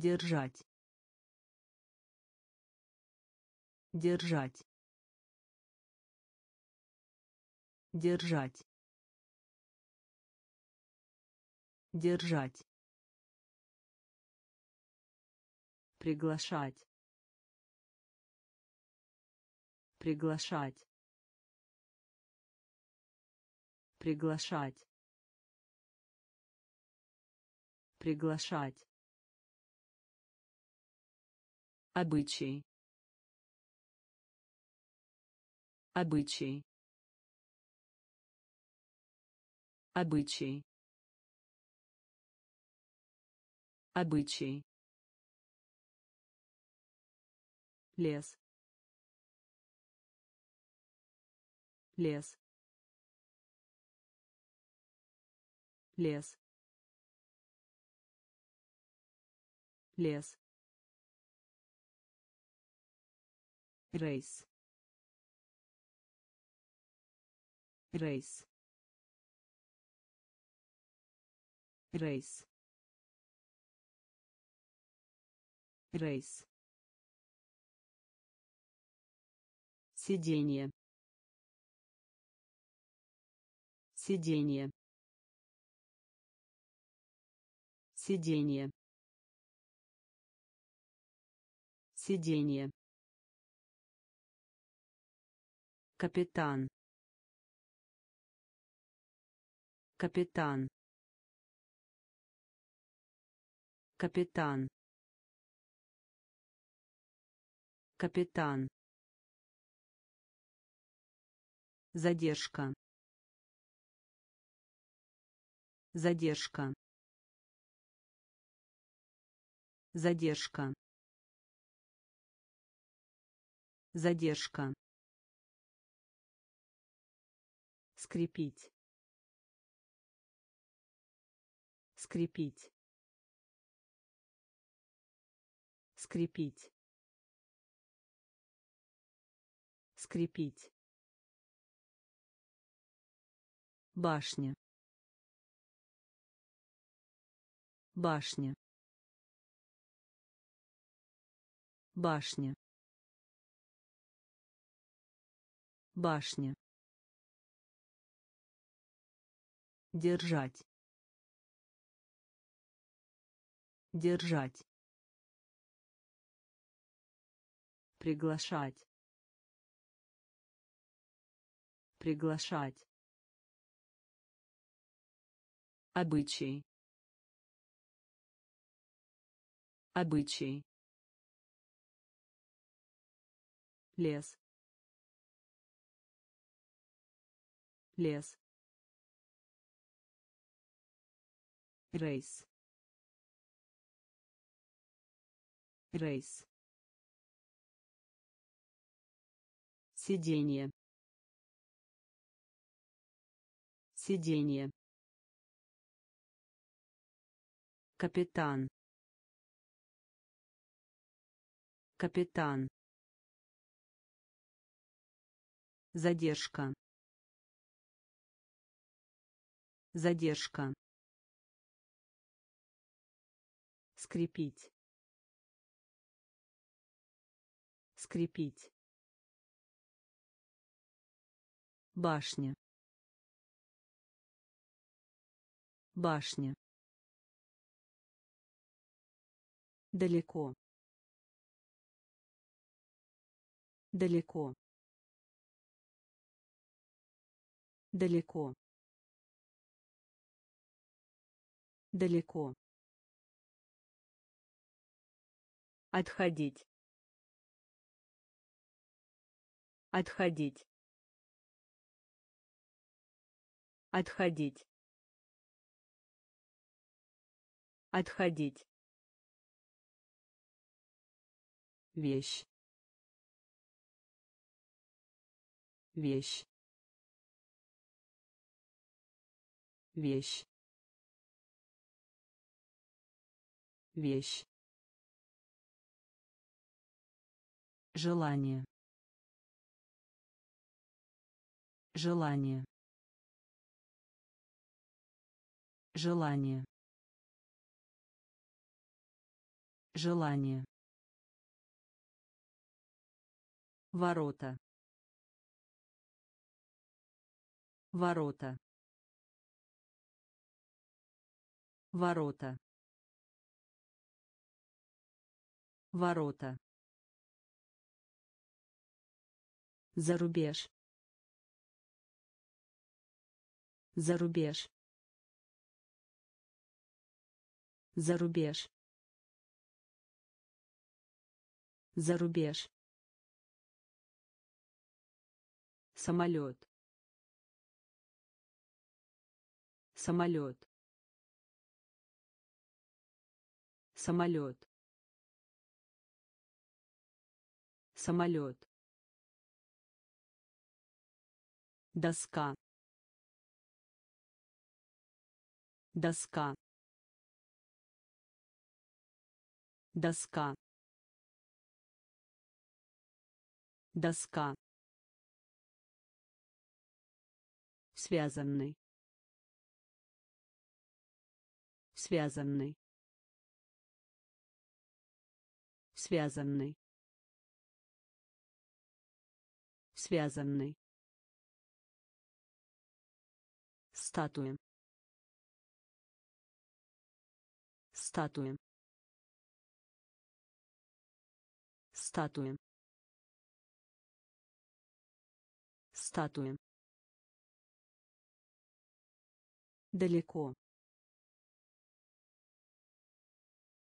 держать. Держать. Держать. Держать. Приглашать. Приглашать. Приглашать. Приглашать обычай. Обычай. Обычай. Обычай. Лес. Лес. Лес. Лес рейс рейс рейс рейс сиденье. Сиденье. Сиденье. Сиденье капитан. Капитан. Капитан. Капитан. Задержка. Задержка. Задержка. Задержка скрепить. Скрепить. Скрепить. Скрепить. Башня. Башня. Башня. Башня держать. Держать. Приглашать. Приглашать. Обычай. Обычай. Лес. Лес рейс рейс сиденье. Сиденье. Капитан. Капитан. Задержка. Задержка скрепить. Скрепить. Башня. Башня. Далеко. Далеко. Далеко. Далеко отходить. Отходить. Отходить. Отходить. Вещь. Вещь. Вещь. Вещь желание желание желание Желание. Ворота. Ворота. Ворота. Ворота. Зарубеж. Зарубеж. Зарубеж. Зарубеж. Самолет. Самолет. Самолет. Самолет. Доска. Доска. Доска. Доска. Связанный. Связанный. Связанный. Связанный. Статуя. Статуя. Статуя. Статуя. Далеко.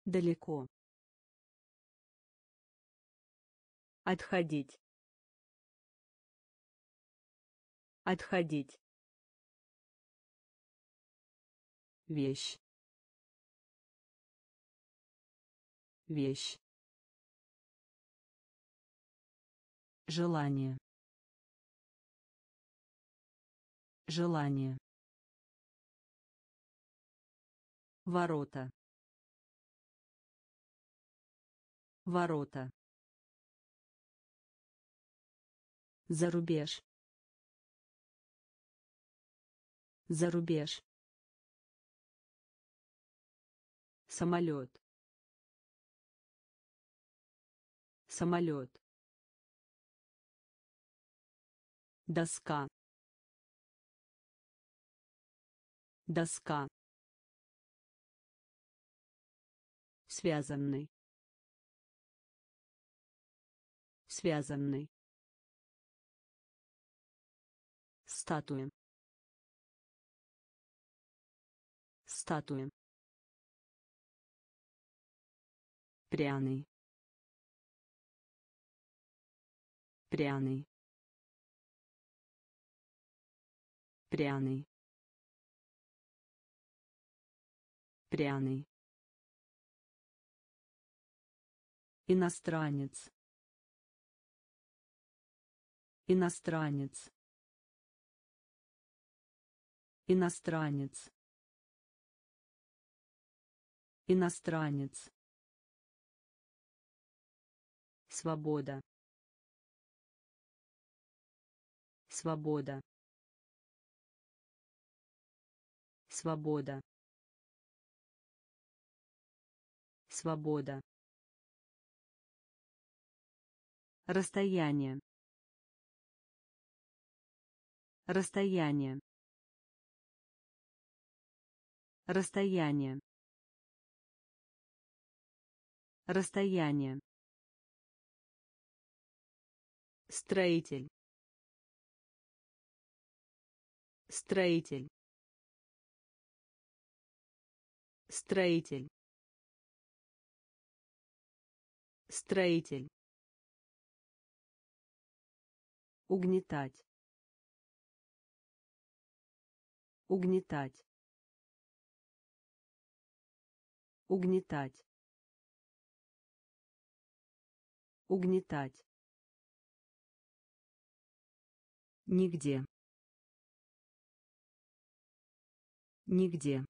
Далеко. Отходить. Отходить. Вещь. Вещь. Желание. Желание. Ворота. Ворота. Зарубеж. Зарубеж. Самолет. Самолет. Доска. Доска. Связанный. Связанный. Статуя. Статуя. Пряный. Пряный. Пряный. Пряный. Иностранец. Иностранец. Иностранец. Иностранец. Свобода. Свобода. Свобода. Свобода. Расстояние. Расстояние. Расстояние. Расстояние. Строитель. Строитель. Строитель. Строитель. Угнетать. Угнетать. Угнетать. Угнетать. Нигде. Нигде.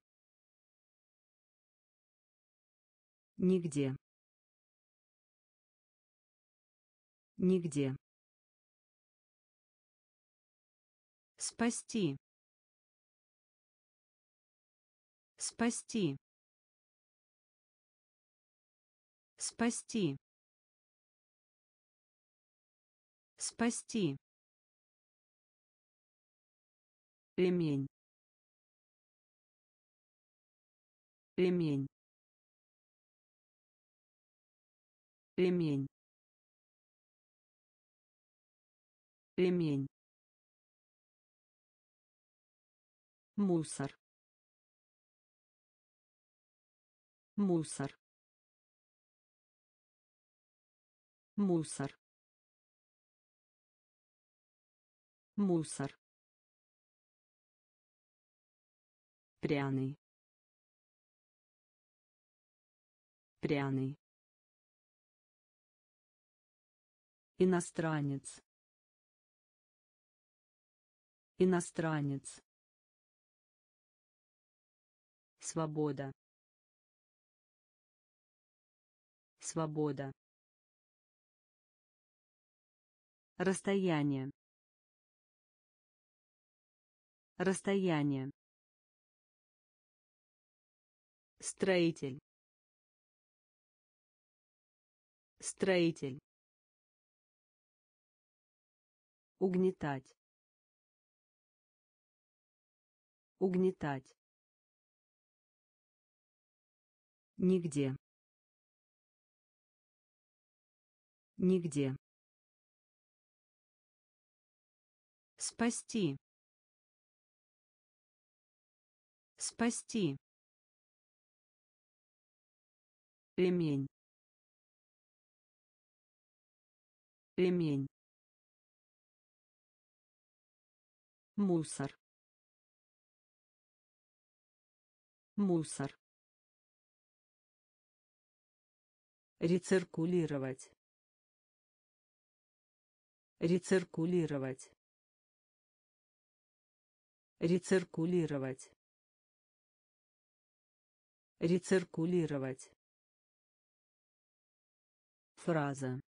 Нигде. Нигде. Спасти. Спасти. спасти спасти ремень. Ремень. Ремень. Ремень. Мусор. Мусор. Мусор. Мусор пряный. Пряный. Иностранец. Иностранец. Свобода. Свобода. Расстояние. Расстояние строитель. Строитель. Угнетать. Угнетать. Нигде. Нигде. Спасти. Спасти ремень. Ремень. Мусор. Мусор. Рециркулировать. Рециркулировать. Рециркулировать. Рециркулировать фраза.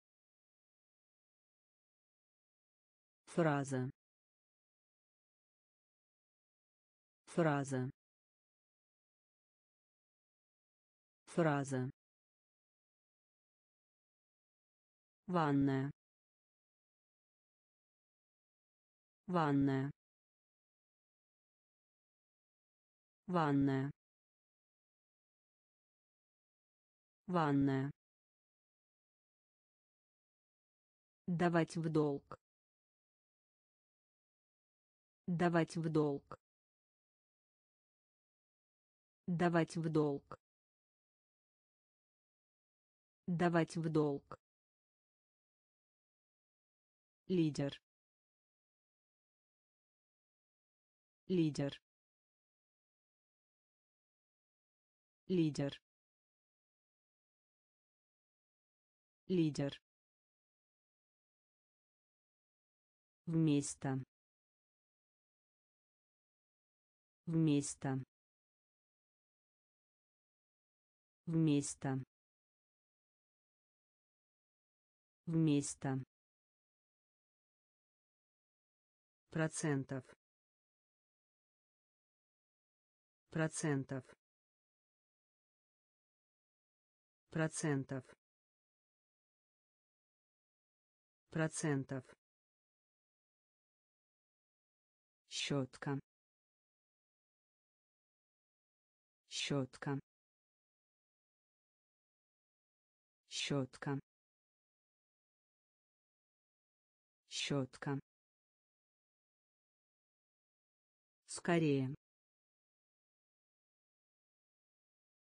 Фраза. Фраза. Фраза. Ванная. Ванная. Ванная. Ванная давать в долг. Давать в долг. Давать в долг. Давать в долг. Лидер. Лидер. Лидер. Лидер вместо. Вместо. Вместо. Вместо. Процентов. Процентов. Процентов. Процентов щетка. Щетка. Щетка. Щетка. Скорее.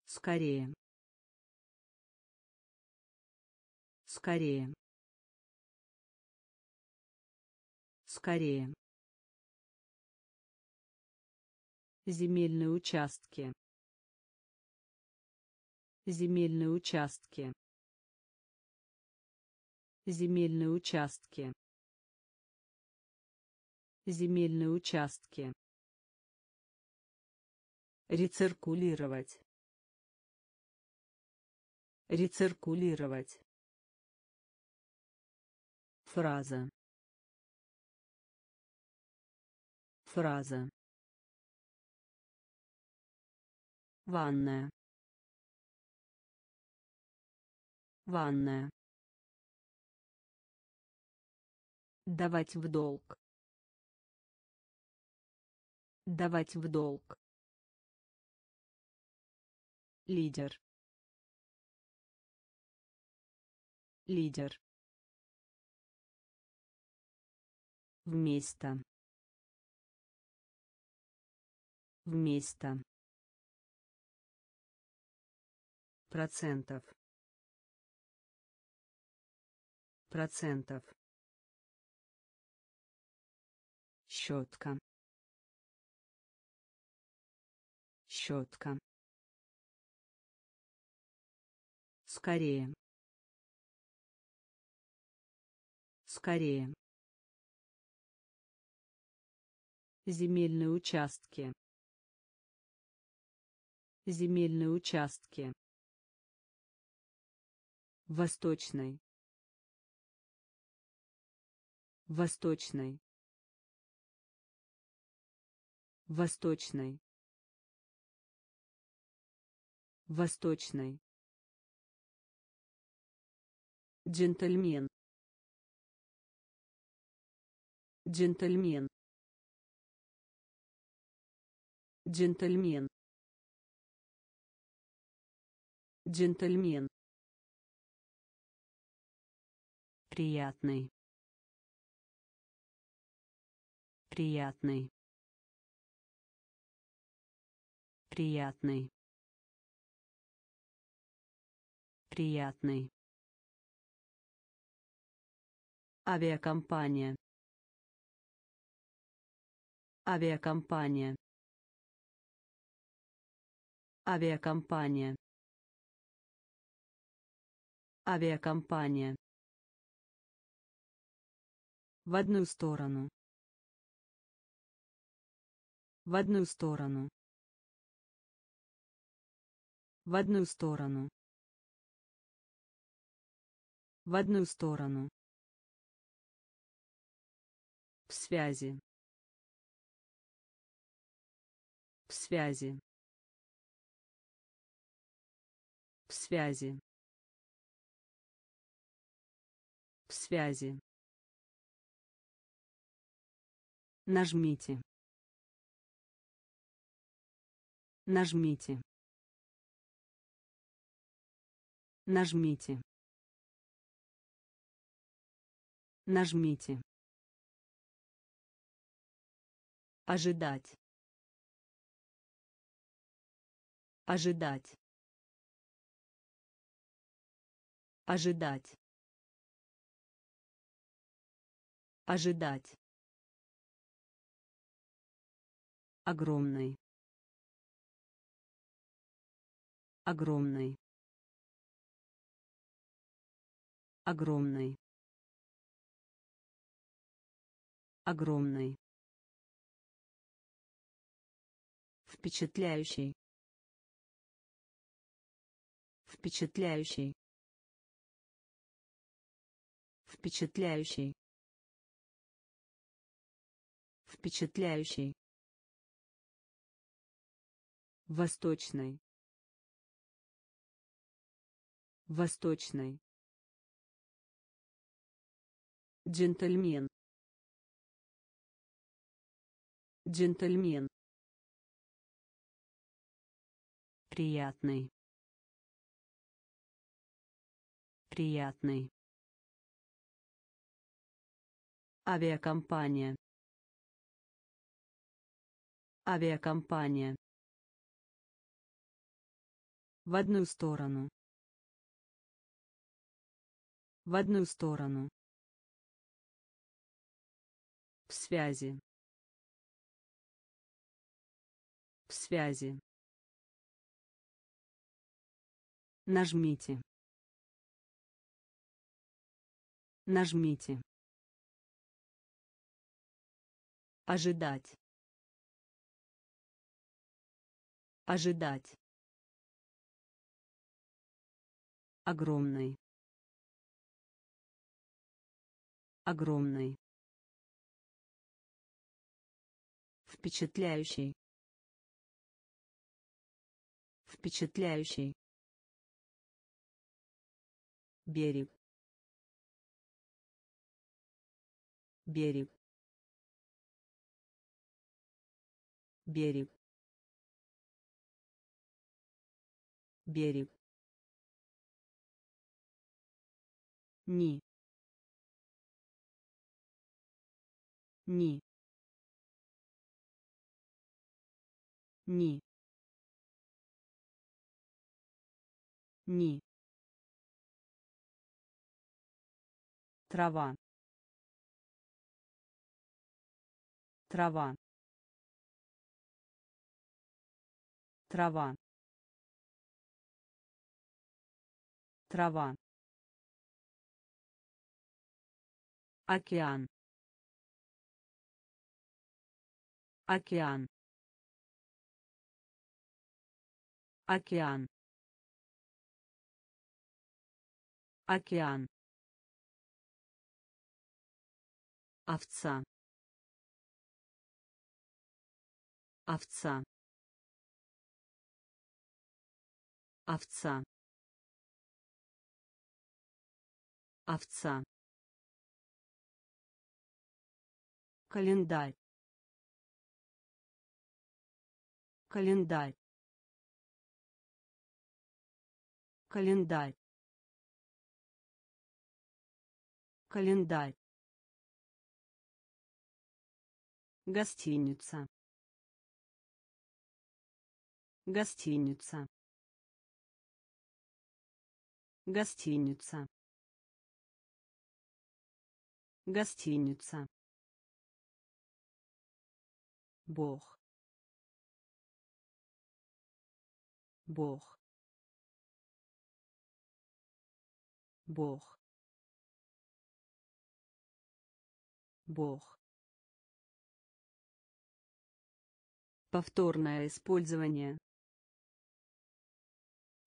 Скорее. Скорее. Скорее земельные участки. Земельные участки. Земельные участки. Земельные участки. Рециркулировать. Рециркулировать. Фраза. Фраза ванная. Ванная. Давать в долг. Давать в долг. Лидер. Лидер. Вместо. Вместо процентов. Процентов. Щетка. Щетка. Скорее. Скорее. Земельные участки. Земельные участки Восточной. Восточной. Восточной. Восточной. Джентльмен. Джентльмен. Джентльмен. Джентльмен. Приятный. Приятный. Приятный. Приятный. Авиакомпания. Авиакомпания. Авиакомпания. Авиакомпания. В одну сторону. В одну сторону. В одну сторону. В одну сторону. В связи. В связи. В связи. В связи. Нажмите. Нажмите. Нажмите. Нажмите. Ожидать. Ожидать. Ожидать. Ожидать. Огромный. Огромный. Огромный. Огромный. Впечатляющий. Впечатляющий. Впечатляющий. Впечатляющий. Восточной. Восточной. Джентльмен. Джентльмен. Приятный. Приятный. Авиакомпания. Авиакомпания. В одну сторону. В одну сторону. В связи. В связи. Нажмите. Нажмите. Ожидать. Ожидать. Огромный. Огромный. Впечатляющий. Впечатляющий. берег берег берег берег ни. Ни. Ни. Ни. Трава. Трава. Трава. Трава океан. Океан. Океан. Океан. Овца. Овца. Овца. Овца календарь. Календарь. Календарь. Календарь. Гостиница. Гостиница. Гостиница. Гостиница Бог Бог Бог Бог Повторное использование.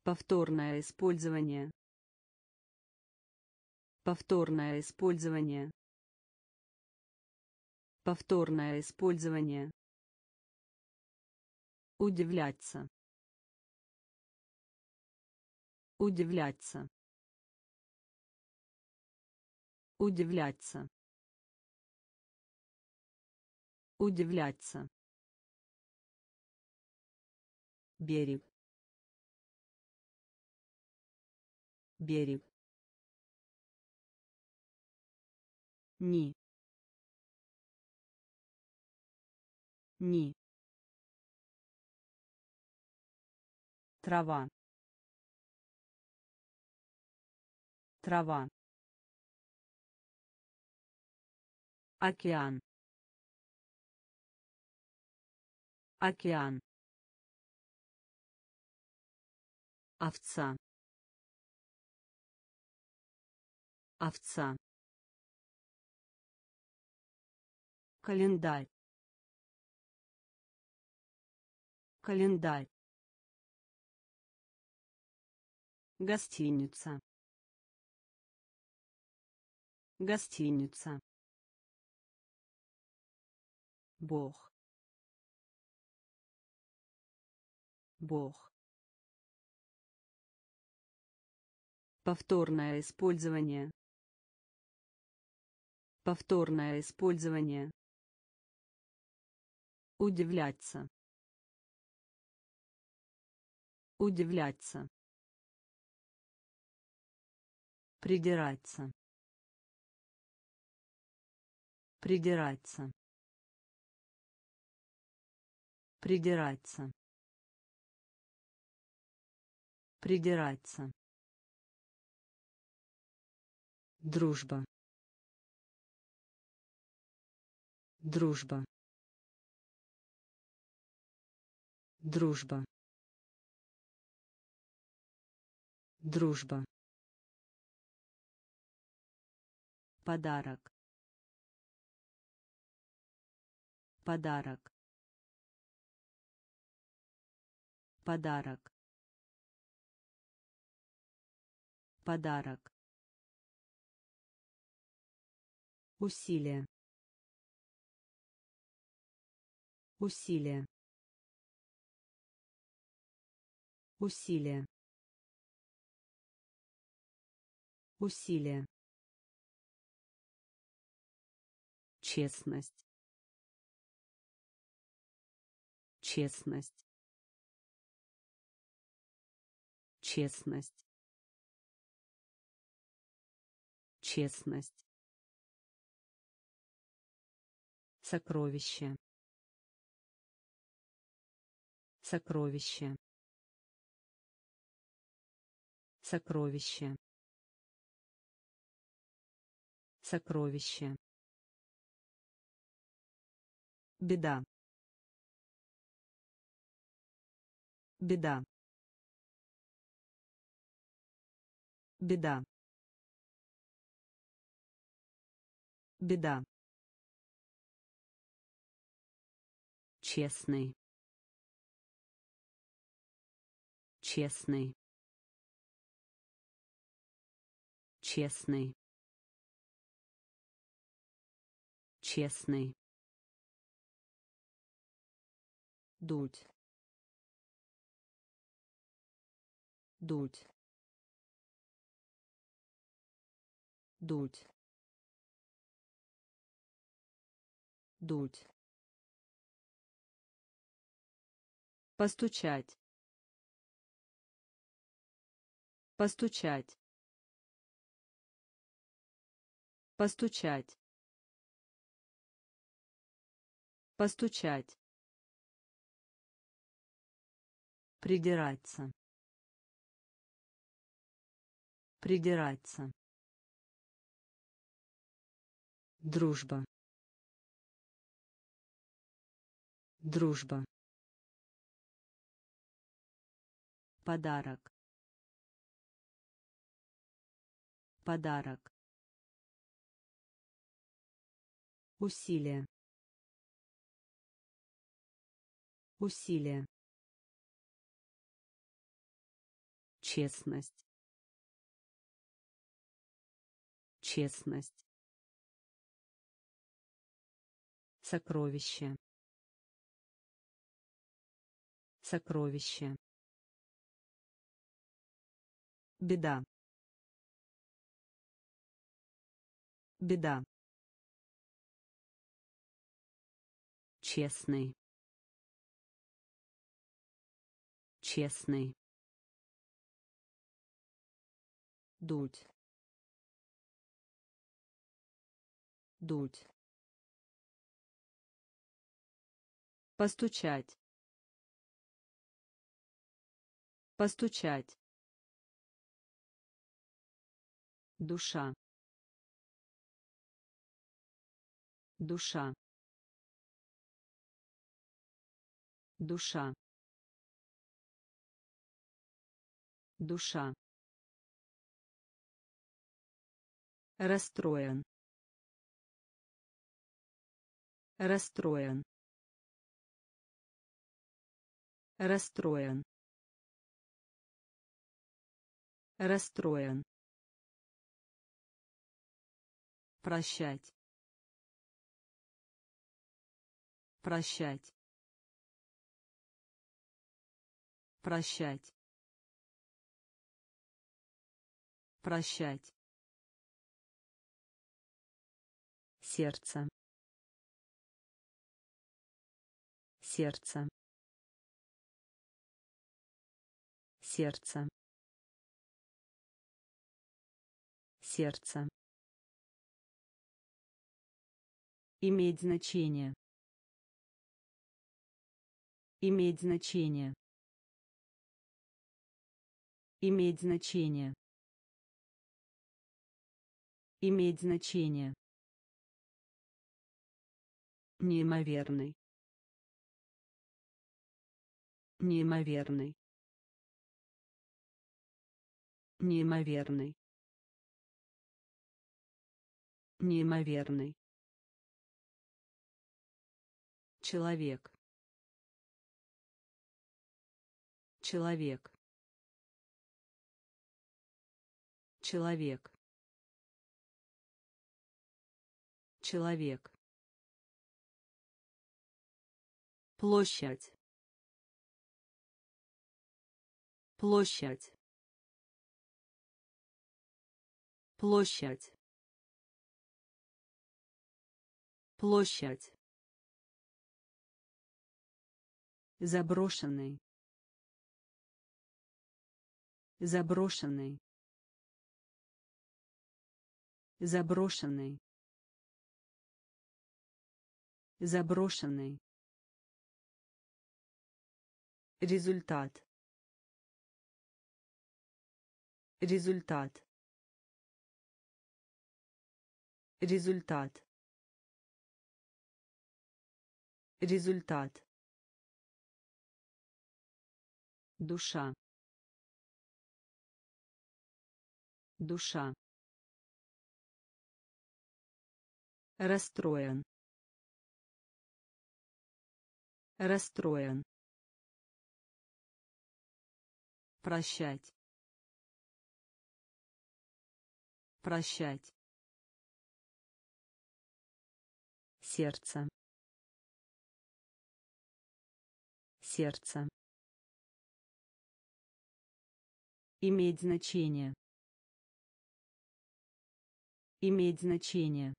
Повторное использование. Повторное использование. Повторное использование. Удивляться. Удивляться. Удивляться. Удивляться. берег берег ни ни трава. Трава. Океан. Океан. Овца. Овца. Календарь. Календарь гостиница гостиница Бог Бог Повторное использование. Повторное использование. Удивляться. Удивляться. Придираться. Придираться. Придираться. Придираться. Дружба. Дружба. Дружба. Дружба. Подарок. Подарок. Подарок. Подарок. Усилие. Усилие. Усилие. Усилие. Честность. Честность. Честность. Честность. Сокровище. Сокровище. Сокровище. Сокровище. Беда. Беда. Беда. Беда. Честный. Честный. Честный. Честный. Дуть дуть дуть дуть постучать. Постучать. Постучать. Постучать придираться. Придираться. Дружба. Дружба. Подарок. Подарок. Усилие усилие честность. Честность. Сокровище. Сокровище. Беда. Беда. Честный. Честный дуть дуть постучать. Постучать. Душа. Душа. Душа. Душа расстроен. Расстроен. Расстроен. Расстроен. Прощать. Прощать. Прощать. Прощать сердце сердце сердце сердце Иметь значение. Иметь значение. Иметь значение. Иметь значение. Неимоверный. Неимоверный. Неимоверный. Неимоверный. Человек. Человек. Человек. Человек. Площадь. Площадь. площадь. Площадь. Заброшенный. Заброшенный. Заброшенный. Заброшенный результат. Результат. Результат. Результат. Душа. Душа. Расстроен. Расстроен прощать. Прощать. Сердце. Сердце. Иметь значение. Иметь значение.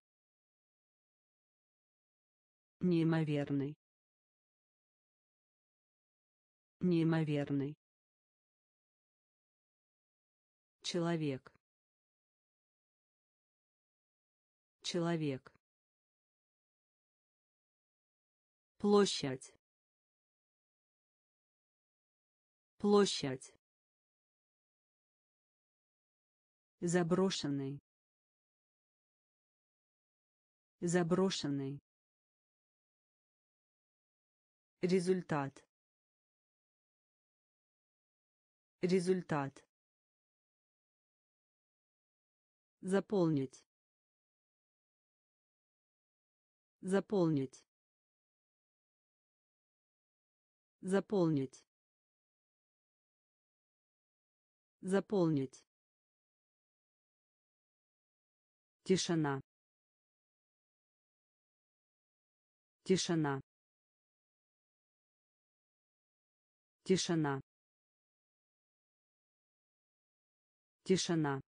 Неимоверный. Неимоверный человек. Человек. Площадь. Площадь. Заброшенный. Заброшенный. Результат. Результат заполнить. Заполнить. Заполнить. Заполнить. Тишина. Тишина. Тишина. Тишина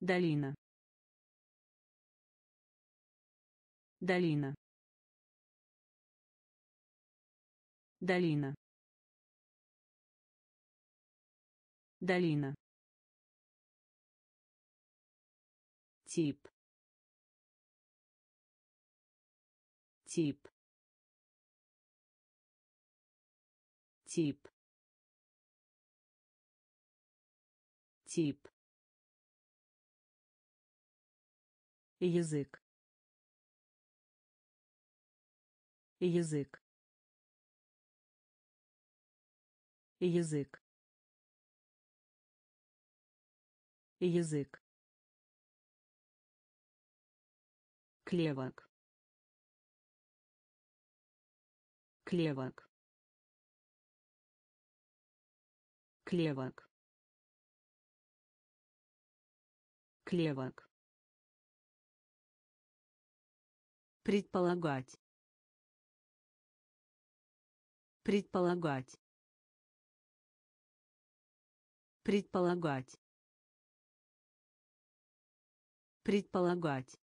долина. Долина. Долина. Долина. Тип. Тип. Тип. Тип язык. Язык. Язык. Язык. Клевок. Клевок. Клевок. Клевок предполагать. Предполагать. Предполагать. Предполагать.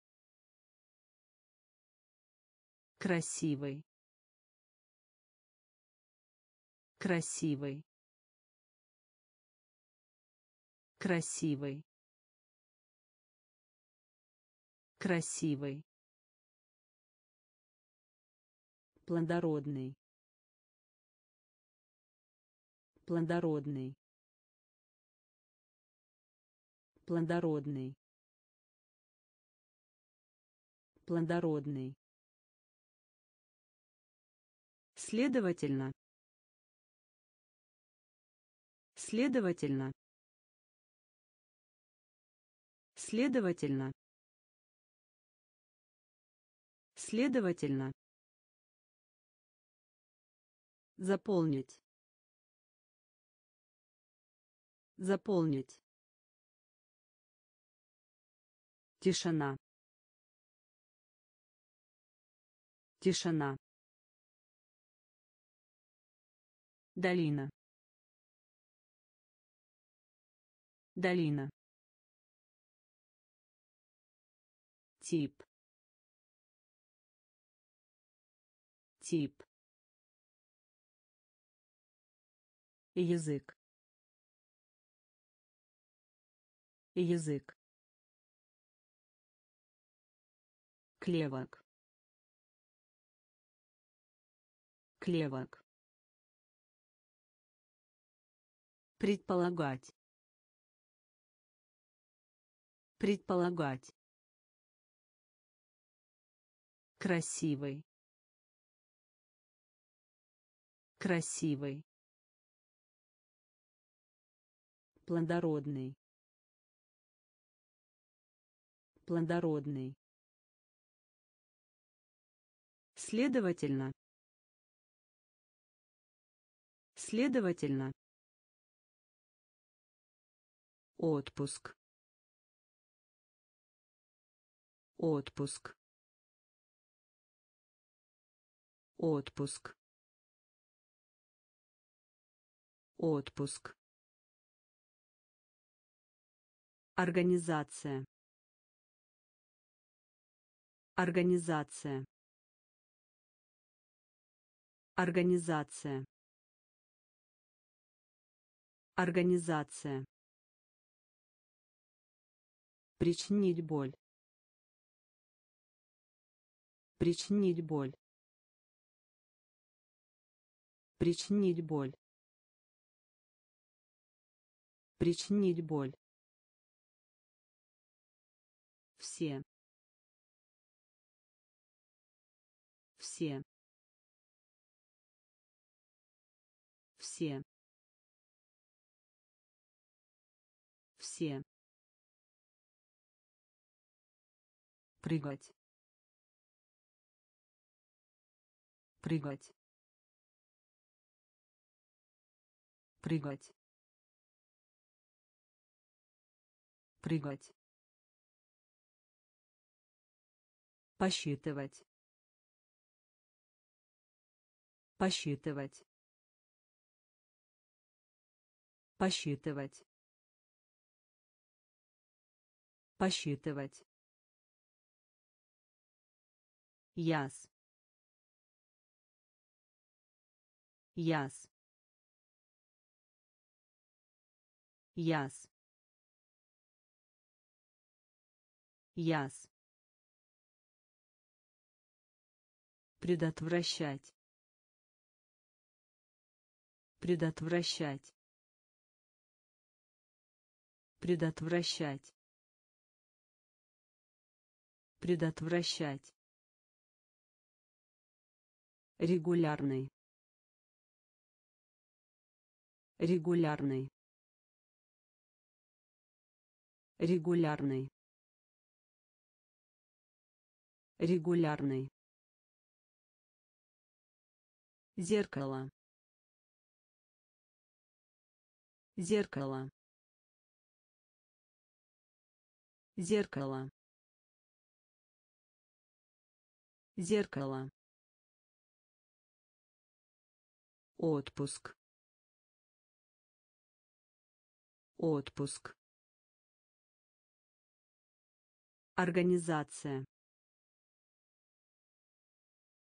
Красивый. Красивый. Красивый. Красивый плодородный. Плодородный. Плодородный. Плодородный. Следовательно. Следовательно. Следовательно. Следовательно заполнить. Заполнить. Тишина. Тишина. Долина. Долина. Тип. Тип язык. Язык. Клевок. Клевок. Предполагать. Предполагать. Красивый. Красивый плодородный. Плодородный. Следовательно. Следовательно. Отпуск. Отпуск. Отпуск. Отпуск Организация. Организация. Организация. Организация. Причинить боль. Причинить боль. Причинить боль. Причинить боль. Все. Все. Все. Все. Прыгать. Прыгать. Прыгать. Прыгать посчитывать. Посчитывать. Посчитывать. Посчитывать. Яс. Яс. Яс. Яс предотвращать. Предотвращать. Предотвращать. Предотвращать. Регулярный. Регулярный. Регулярный. Регулярный зеркало. Зеркало. Зеркало. Зеркало. Отпуск. Отпуск. Организация.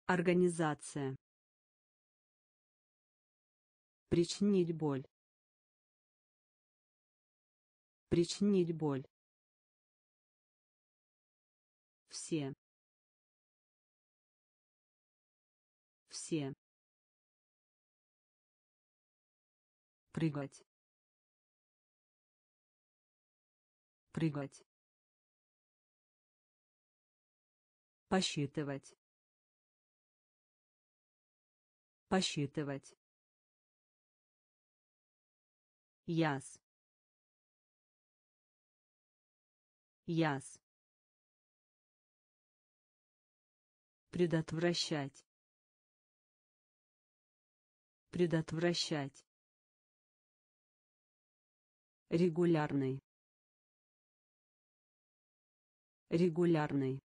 Организация. Причинить боль. Причинить боль. Все. Все. Прыгать. Прыгать. Посчитывать. Посчитывать. Яс. Яс. Предотвращать. Предотвращать. Регулярный. Регулярный.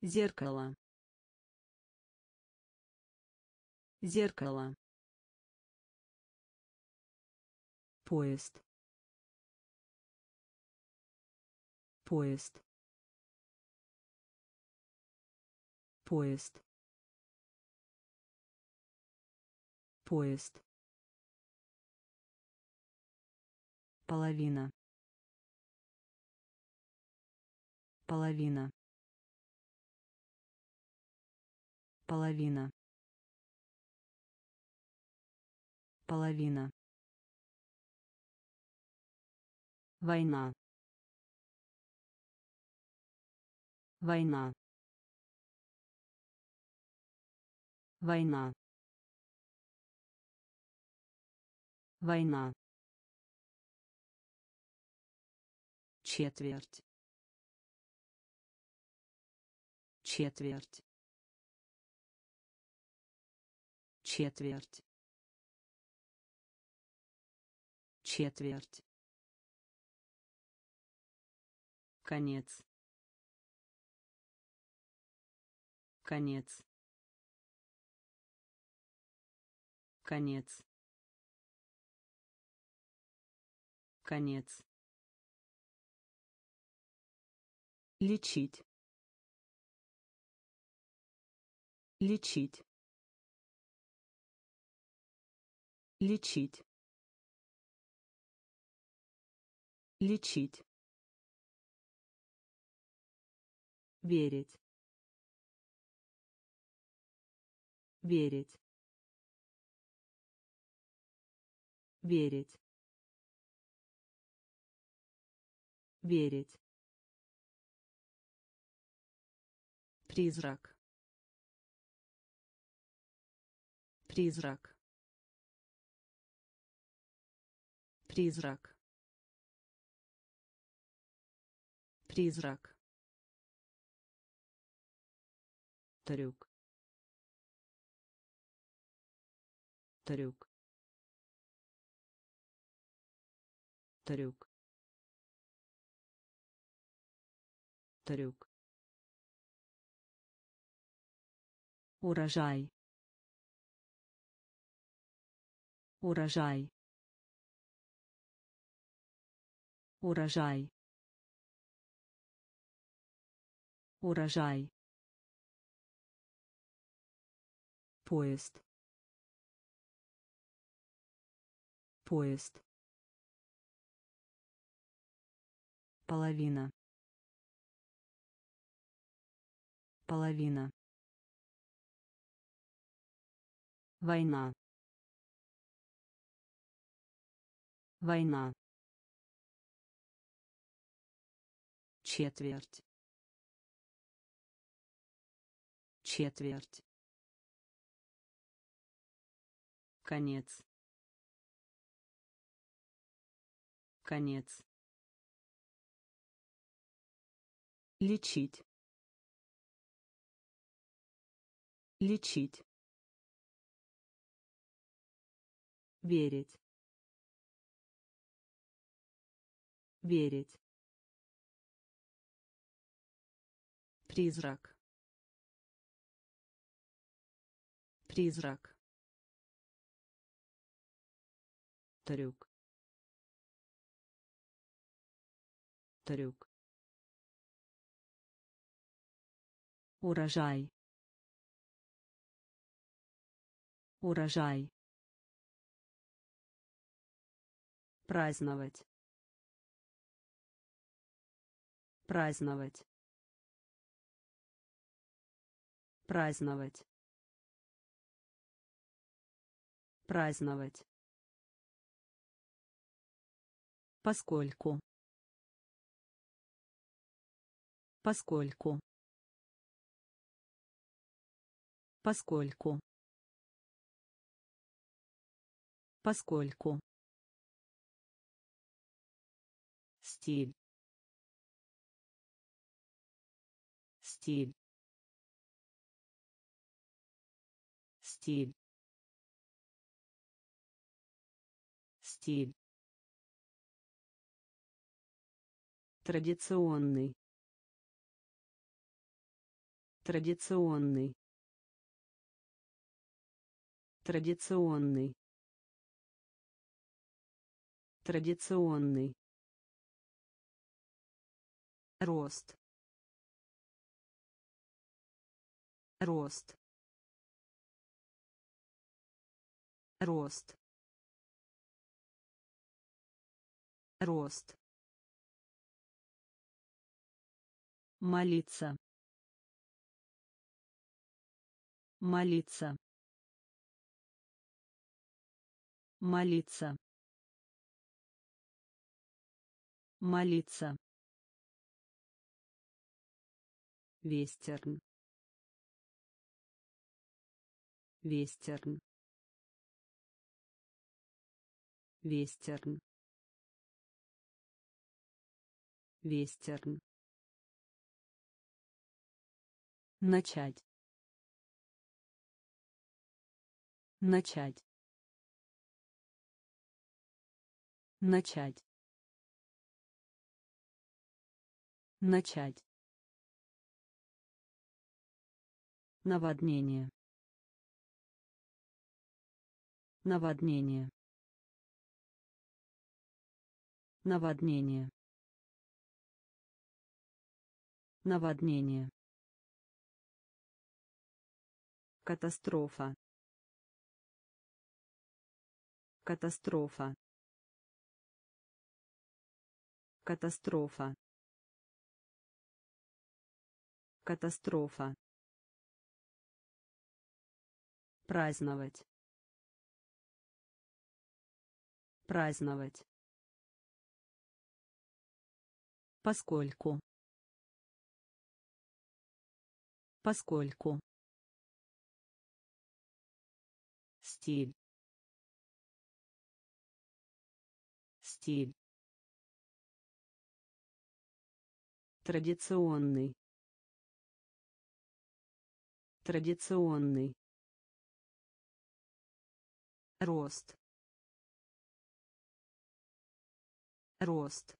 Зеркало. Зеркало. Поезд. Поезд. Поезд. Поезд. Половина. Половина. Половина. Половина война. Война. Война. Война. Четверть. Четверть. Четверть. Четверть конец. Конец. Конец. Конец. Лечить. Лечить. Лечить. Лечить верить. Верить. Верить. Верить. Призрак. Призрак. Призрак. Призрак трюк трюк трюк трюк урожай. Урожай. Урожай. Урожай поезд. Поезд. Половина. Половина. Война. Война. Четверть. Четверть конец. Конец. Лечить. Лечить. Верить. Верить. Призрак. Призрак трюк трюк урожай. Урожай. Праздновать. Праздновать. Праздновать. Праздновать поскольку. Поскольку. Поскольку. Поскольку. Стиль. Стиль. Стиль. Стиль традиционный традиционный традиционный Традиционный. Рост. Рост. Рост. Рост. Молиться. Молиться. Молиться. Молиться. Вестерн. Вестерн. Вестерн. Вестерн. Начать. Начать. Начать. Начать. Наводнение. Наводнение. Наводнение. Наводнение. Катастрофа. Катастрофа. Катастрофа. Катастрофа. Праздновать. Праздновать. Поскольку. Поскольку. Стиль. Стиль. Традиционный. Традиционный. Рост. Рост.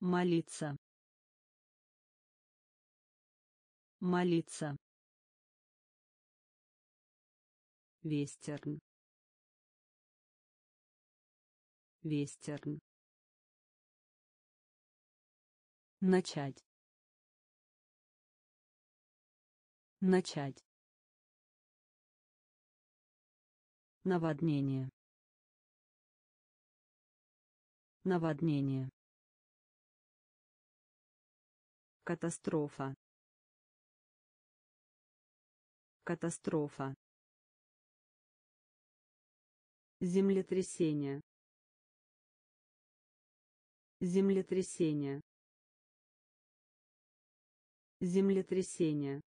Молиться. Молиться. Вестерн. Вестерн. Начать. Начать. Наводнение. Наводнение. Катастрофа. Катастрофа. Землетрясение. Землетрясение. Землетрясение.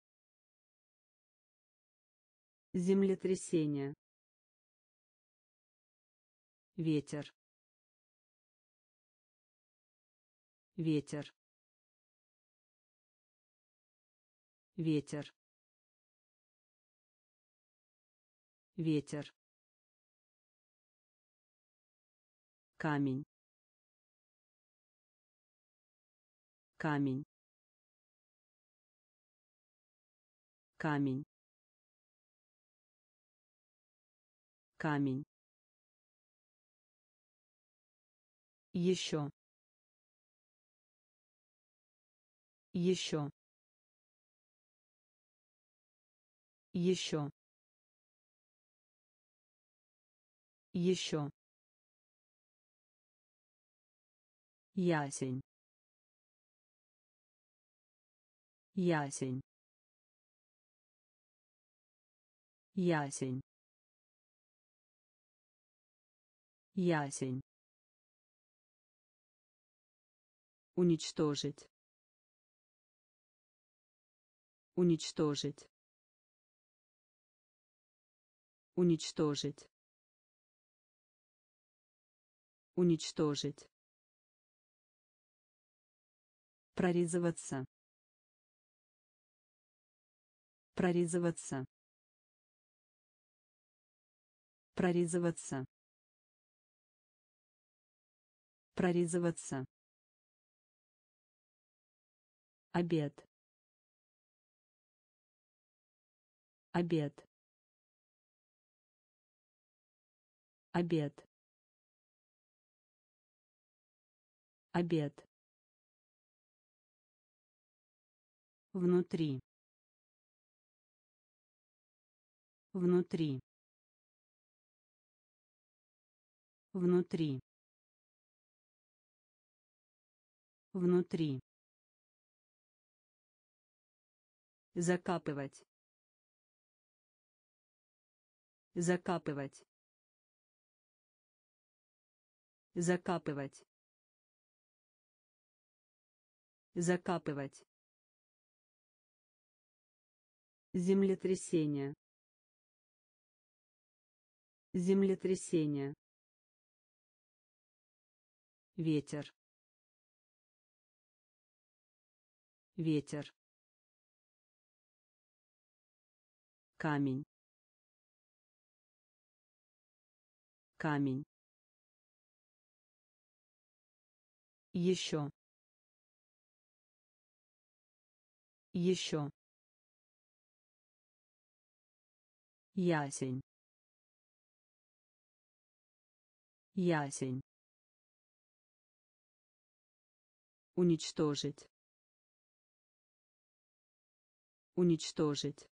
Землетрясение. Ветер. Ветер. Ветер. Ветер. Камень. Камень. Камень. Камень. Еще. Еще. Еще. Еще Ясень. Ясень. Ясень. Ясень. Уничтожить. Уничтожить. Уничтожить. Уничтожить. Прорезываться. Прорезываться. Прорезываться. Прорезываться. Обед. Обед. обед обед внутри. Внутри. Внутри. Внутри. Закапывать. Закапывать. Закапывать. Закапывать землетрясение. Землетрясение. Ветер. Ветер. Камень. Камень. Еще. Еще ясень. Ясень. Уничтожить. Уничтожить.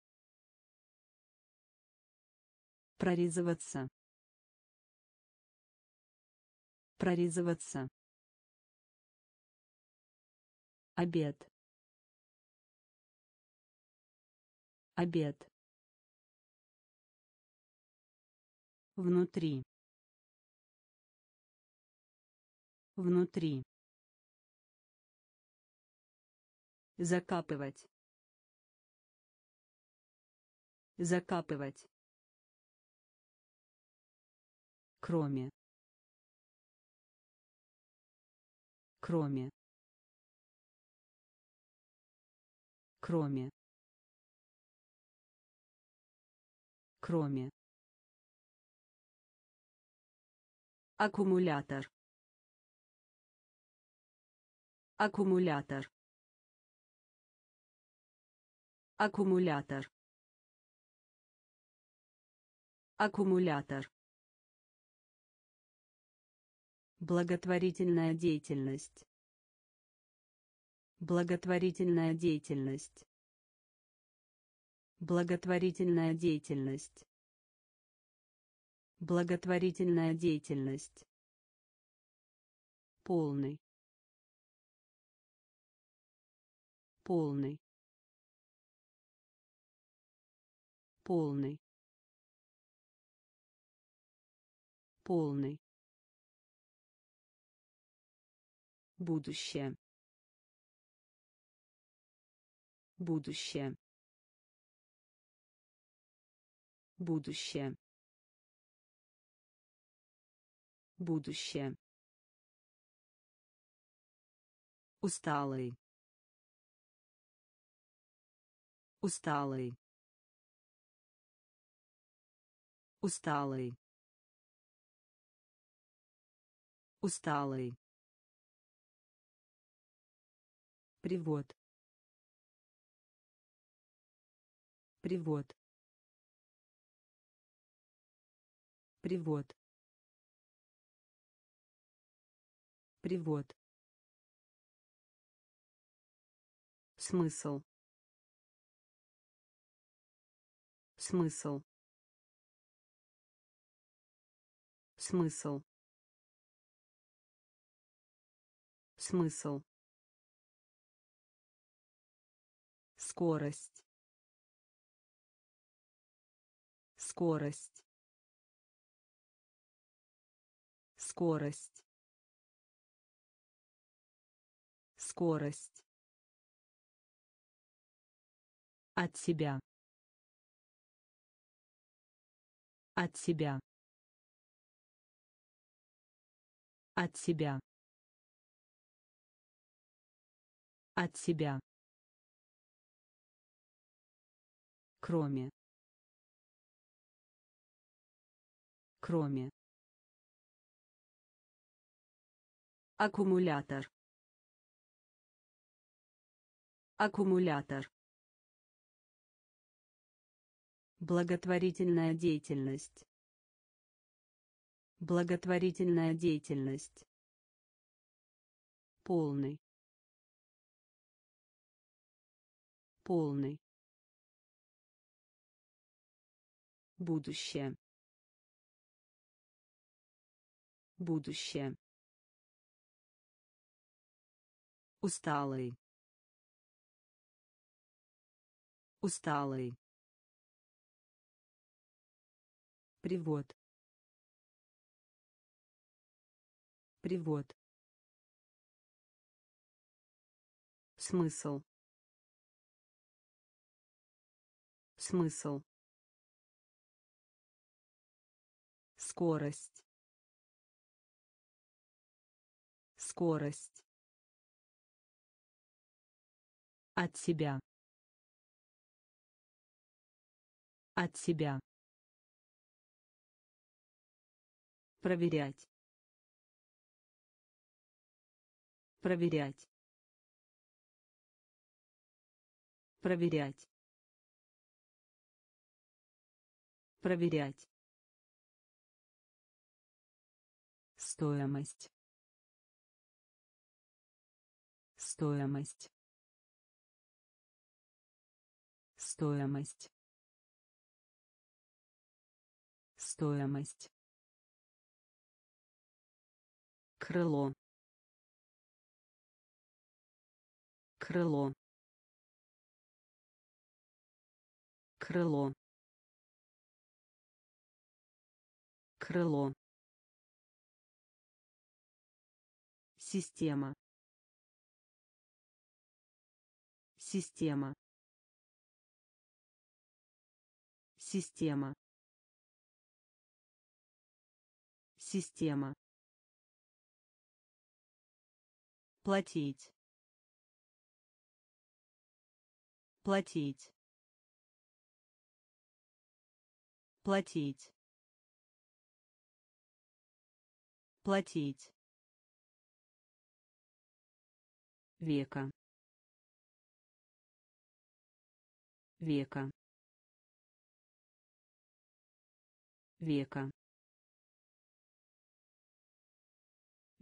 Прорезываться. Прорезываться. Обед. Обед внутри. Внутри. Закапывать. Закапывать. Кроме. Кроме. Кроме. Кроме аккумулятор. Аккумулятор. Аккумулятор. Аккумулятор. Благотворительная деятельность. Благотворительная деятельность. Благотворительная деятельность благотворительная деятельность. Полный. Полный. Полный. Полный. Будущее. Будущее. Будущее будущее. Усталый. Усталый. Усталый. Усталый. Привод. Привод. Привод привод. Смысл. Смысл. Смысл. Смысл. Скорость. Скорость. Скорость скорость. От себя. От себя. От себя. От себя. Кроме. Кроме. Аккумулятор аккумулятор благотворительная деятельность Благотворительная деятельность. Полный. Полный. Будущее. Будущее. Усталый. Усталый. Привод. Привод. Смысл. Смысл. Скорость. Скорость. От себя. От себя. Проверять. Проверять. Проверять. Проверять. Стоимость. Стоимость. Стоимость. Стоимость. Крыло. Крыло. Крыло. Крыло. Система. Система. Система. Система. Платить. Платить. Платить. Платить. века века века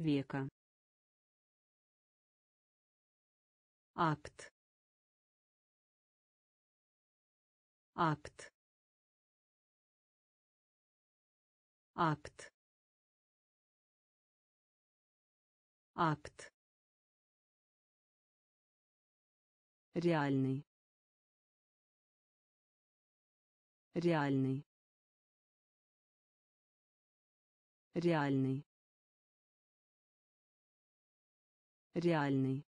века. Акт. Акт. Акт. Акт. Реальный. Реальный. Реальный реальный.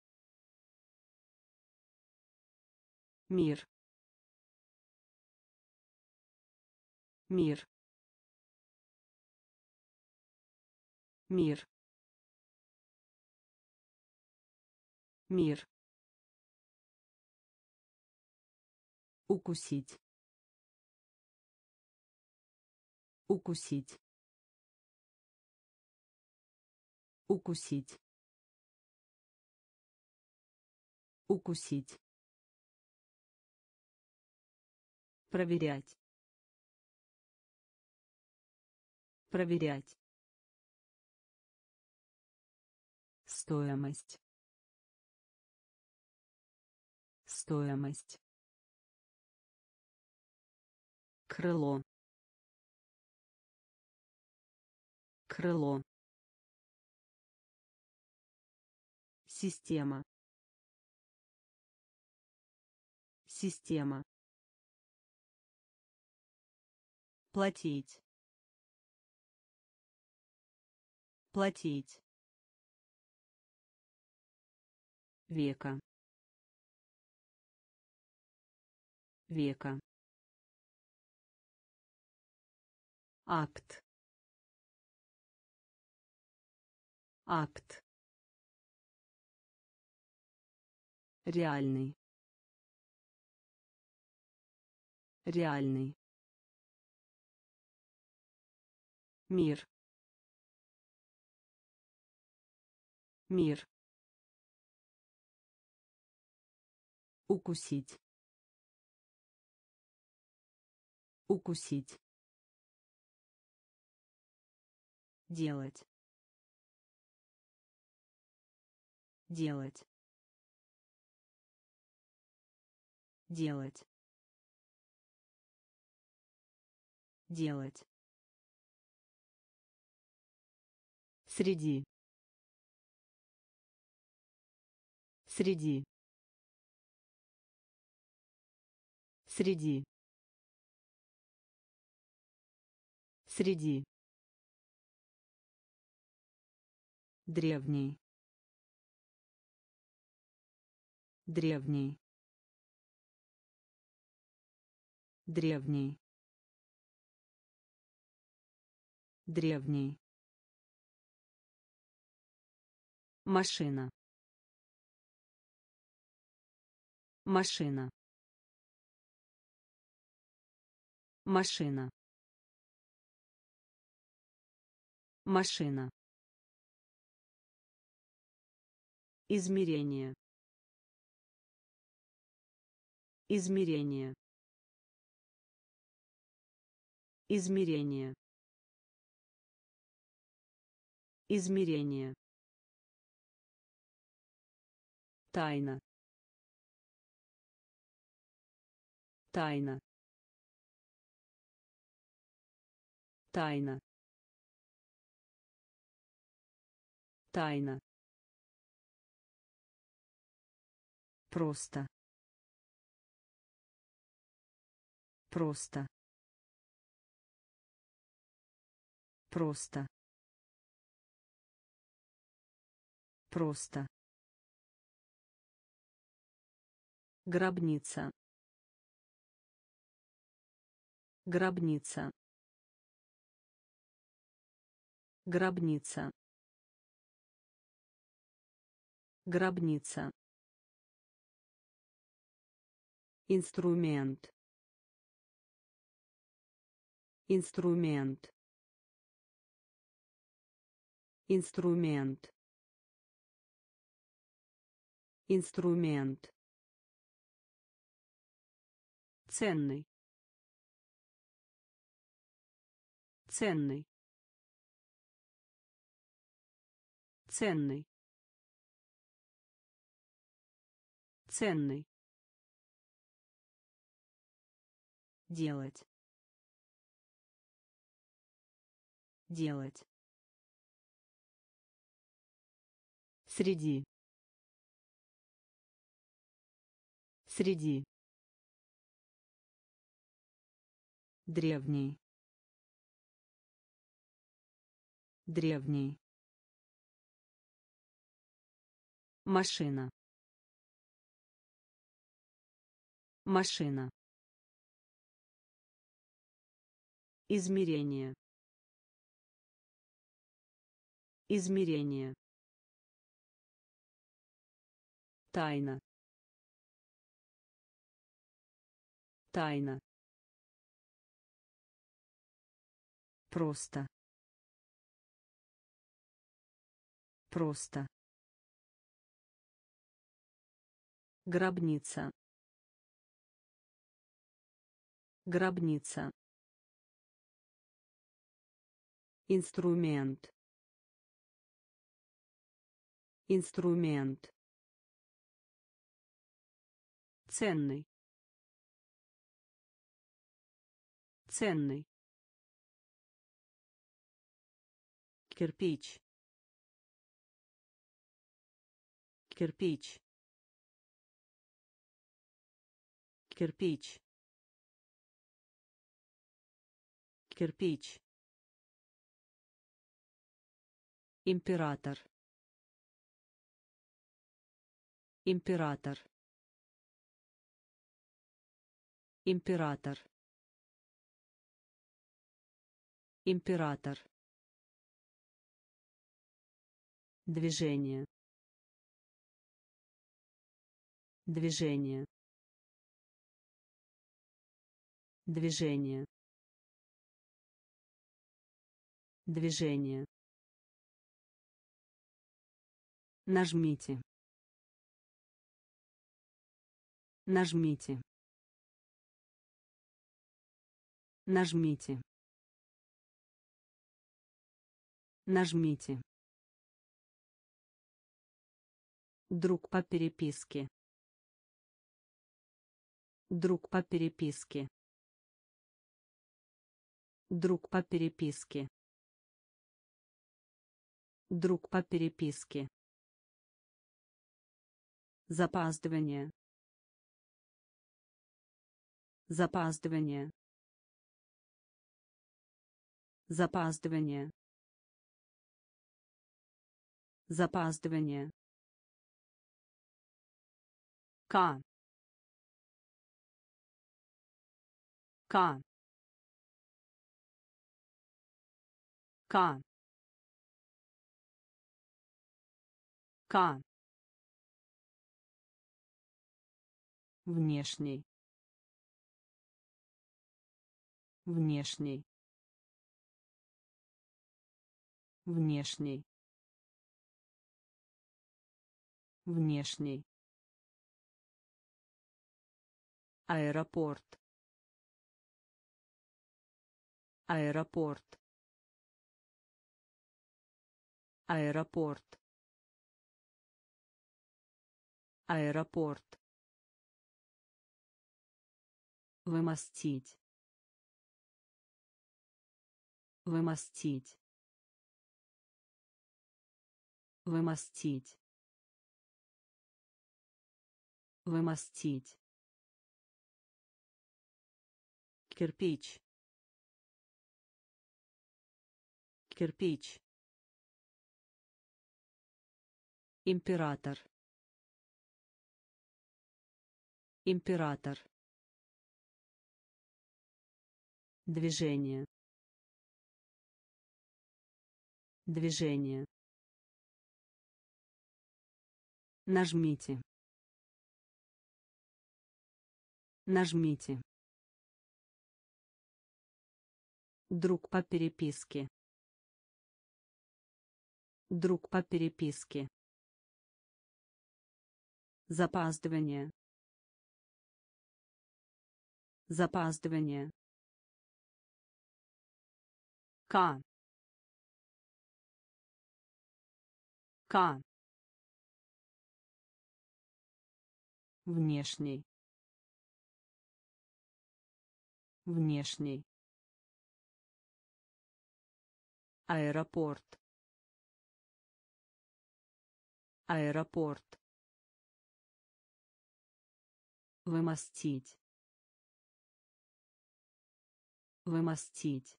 Мир. Мир. Мир. Мир. Укусить. Укусить. Укусить укусить. Проверять. Проверять. Стоимость. Стоимость. Крыло. Крыло. Система система. Платить. Платить. Века. Века. Акт. Акт. Реальный реальный. Мир. Мир. Укусить. Укусить. Делать. Делать. Делать делать. Среди. Среди. Среди. Среди. Древний. Древний. Древний древний. Машина. Машина. Машина. Машина. Измерение. Измерение. Измерение измерение. Тайна. Тайна. Тайна. Тайна. Просто. Просто. Просто просто. Гробница. Гробница. Гробница. Гробница. Инструмент. Инструмент. Инструмент инструмент. Ценный. Ценный. Ценный. Ценный. Делать. Делать. Среди среди. Древний. Древний. Машина. Машина. Измерение. Измерение. Тайна тайна. Просто. Просто. Гробница. Гробница. Инструмент. Инструмент. Ценный ценный кирпич. Кирпич. Кирпич. Кирпич. Император. Император. Император император. Движение. Движение. Движение. Движение. Нажмите. Нажмите. Нажмите Нажмите. Друг по переписке. Друг по переписке. Друг по переписке. Друг по переписке. Запаздывание. Запаздывание. Запаздывание. Запаздывание. К. К. К. К. Внешний. Внешний. Внешний. Внешний. Аэропорт. Аэропорт. Аэропорт. Аэропорт. Вымостить. Вымостить. Вымостить. Вымостить. кирпич. Кирпич. Император. Император. Движение. Движение. Нажмите нажмите Друг по переписке. Друг по переписке. Запаздывание. Запаздывание. К. К. Внешний. Внешний. Аэропорт. Аэропорт. Вымостить. Вымостить.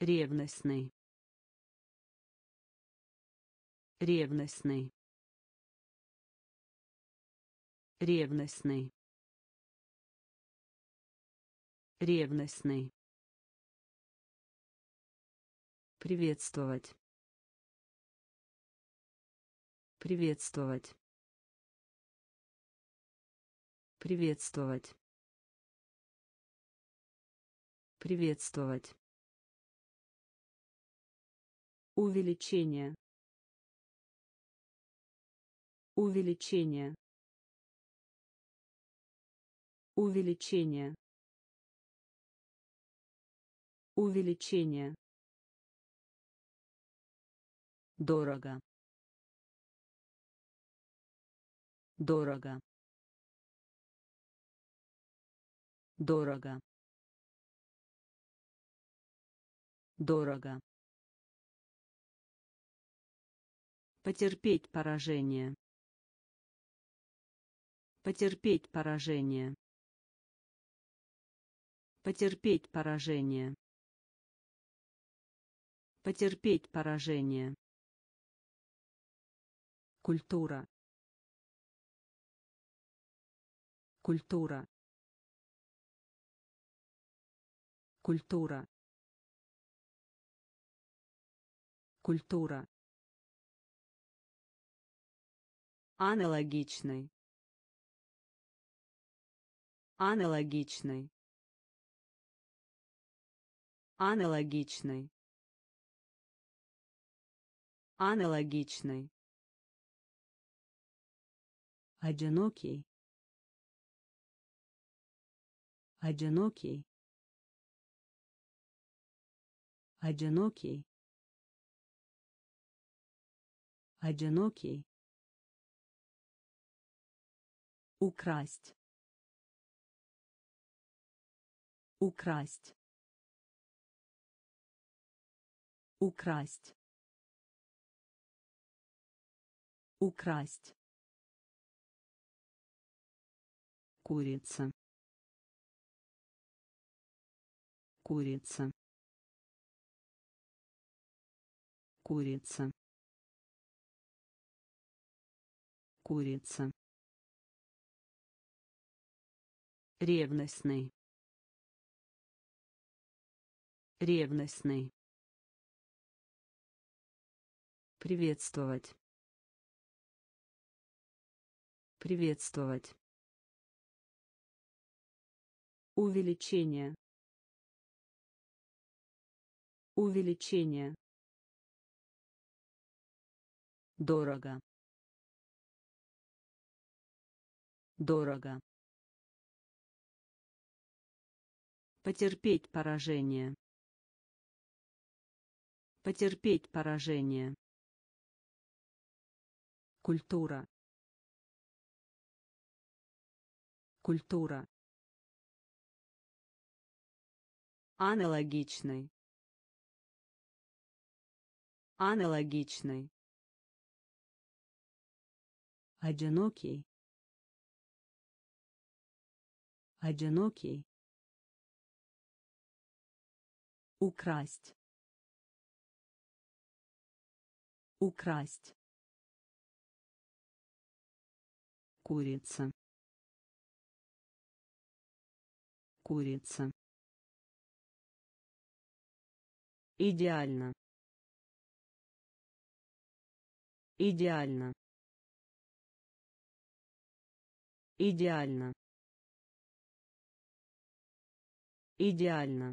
Ревностный. Ревностный. Ревностный. Ревностный. Приветствовать. Приветствовать. Приветствовать. Приветствовать. Увеличение. Увеличение. Увеличение. Увеличение. Дорого. Дорого. Дорого. Дорого. Потерпеть поражение. Потерпеть поражение. Потерпеть поражение. Потерпеть поражение. Культура. Культура. Культура. Культура. Аналогичный. Аналогичный. Аналогичный. Аналогичный. Одинокий. Одинокий. одинокий одинокий украсть украсть украсть украсть. Курица. Курица. Курица. Курица. Ревностный. Ревностный. Приветствовать приветствовать. Увеличение. Увеличение. Дорого. Дорого. Потерпеть поражение. Потерпеть поражение. Культура культура. Аналогичный. Аналогичный. Одинокий. Одинокий. Украсть. Украсть. Курица курица. Идеально. Идеально. Идеально. Идеально.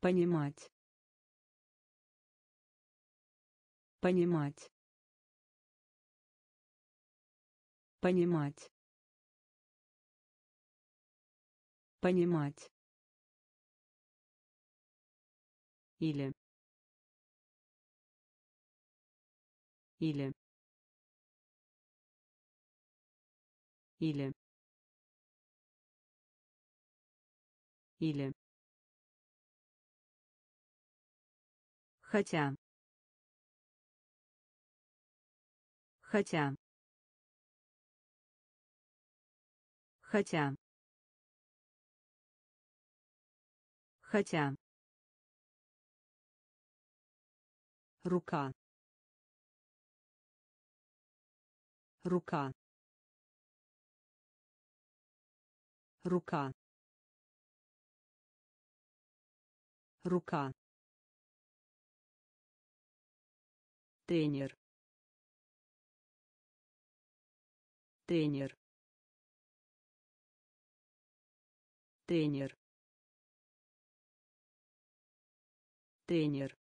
Понимать. Понимать. Понимать понимать. Или. Или. Или. Или. Хотя. Хотя. Хотя хотя. Рука. Рука. Рука. Рука. Тренер. Тренер. Тренер тренер.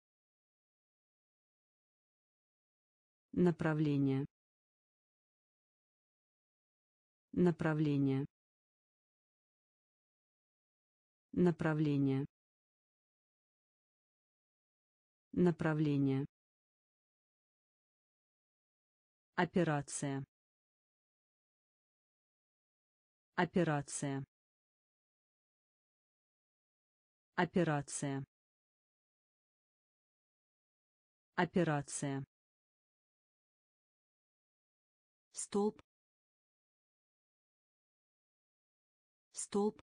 Направление. Направление. Направление. Направление. Операция. Операция. Операция операция. Столб столб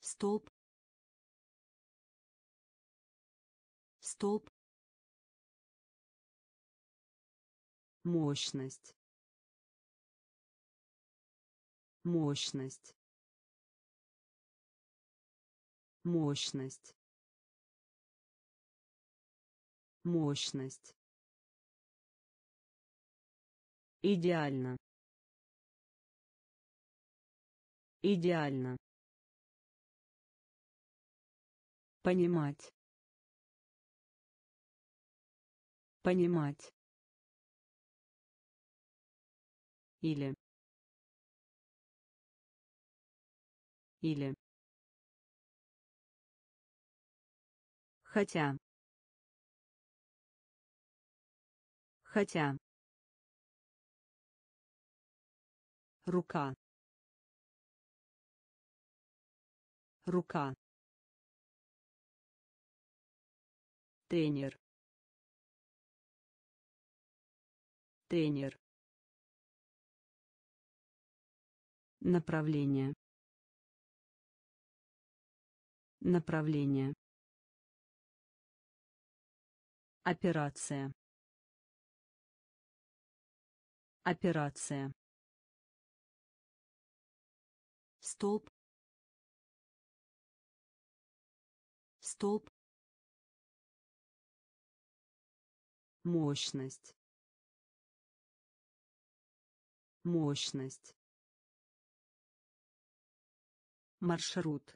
столб столб мощность. Мощность. Мощность мощность. Идеально. Идеально. Понимать. Понимать. Или. Или. Хотя хотя. Рука. Рука. Тренер. Тренер. Направление. Направление. Операция операция. Столб столб мощность. Мощность. Маршрут.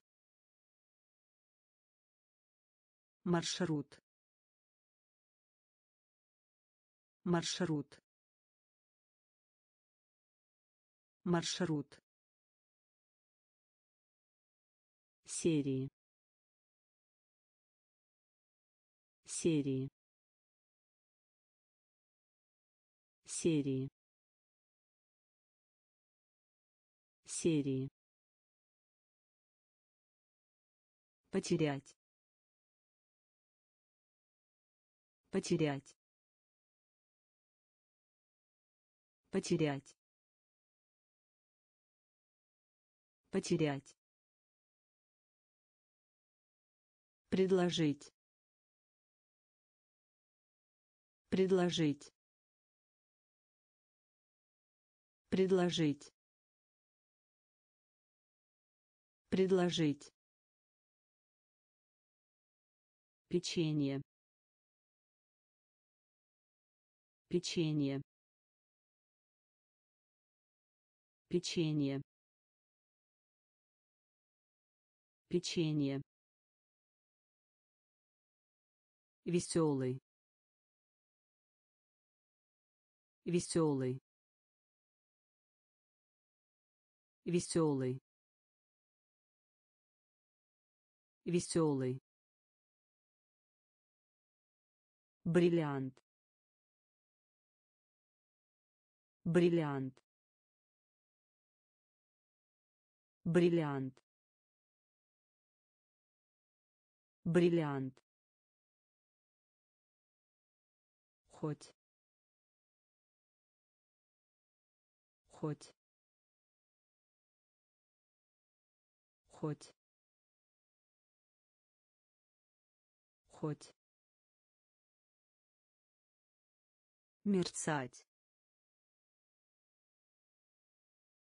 Маршрут. Маршрут маршрут. Серии. Серии. Серии. Серии. Потерять. Потерять. Потерять потерять. Предложить. Предложить. Предложить. Предложить. Печенье. Печенье. Печенье печенье веселый. Веселый. Веселый. Веселый. Бриллиант. Бриллиант. Бриллиант бриллиант. Хоть. Хоть. Хоть. Хоть. Мерцать.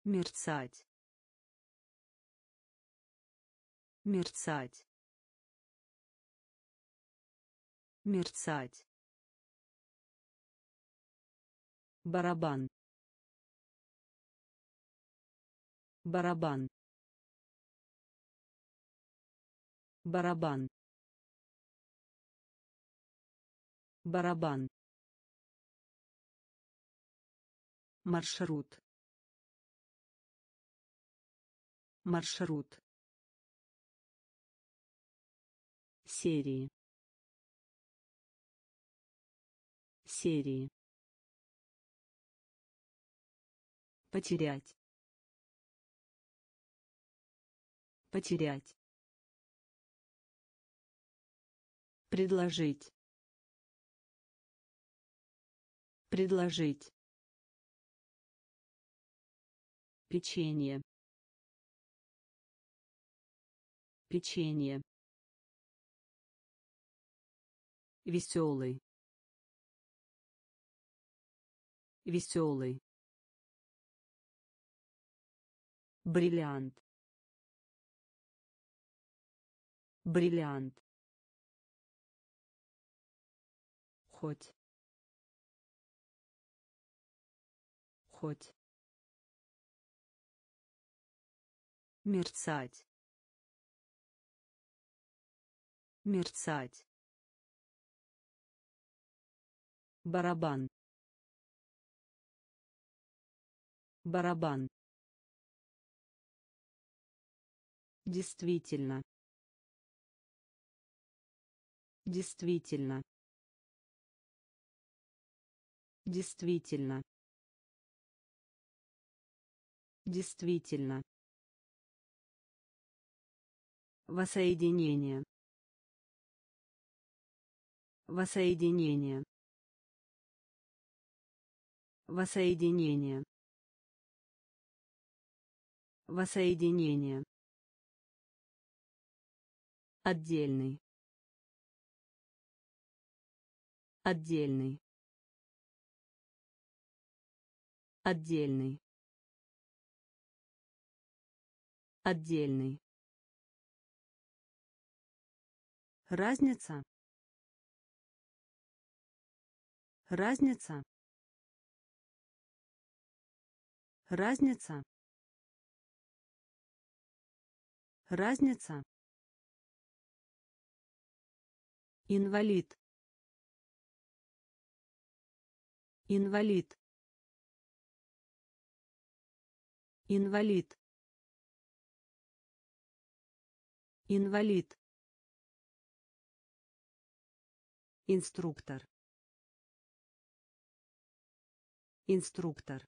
Мерцать. Мерцать мерцать. Барабан. Барабан. Барабан. Барабан. Маршрут. Маршрут. Серии серии. Потерять. Потерять. Предложить. Предложить. Печенье. Печенье. Веселый веселый. Бриллиант. Бриллиант. Хоть. Хоть. Мерцать. Мерцать. Барабан барабан Действительно. Действительно. Действительно. Действительно. Воссоединение. Воссоединение. Воссоединение. Воссоединение. Отдельный. Отдельный. Отдельный. Отдельный. Разница. Разница. Разница. Разница. Инвалид. Инвалид. Инвалид. Инвалид. Инструктор. Инструктор.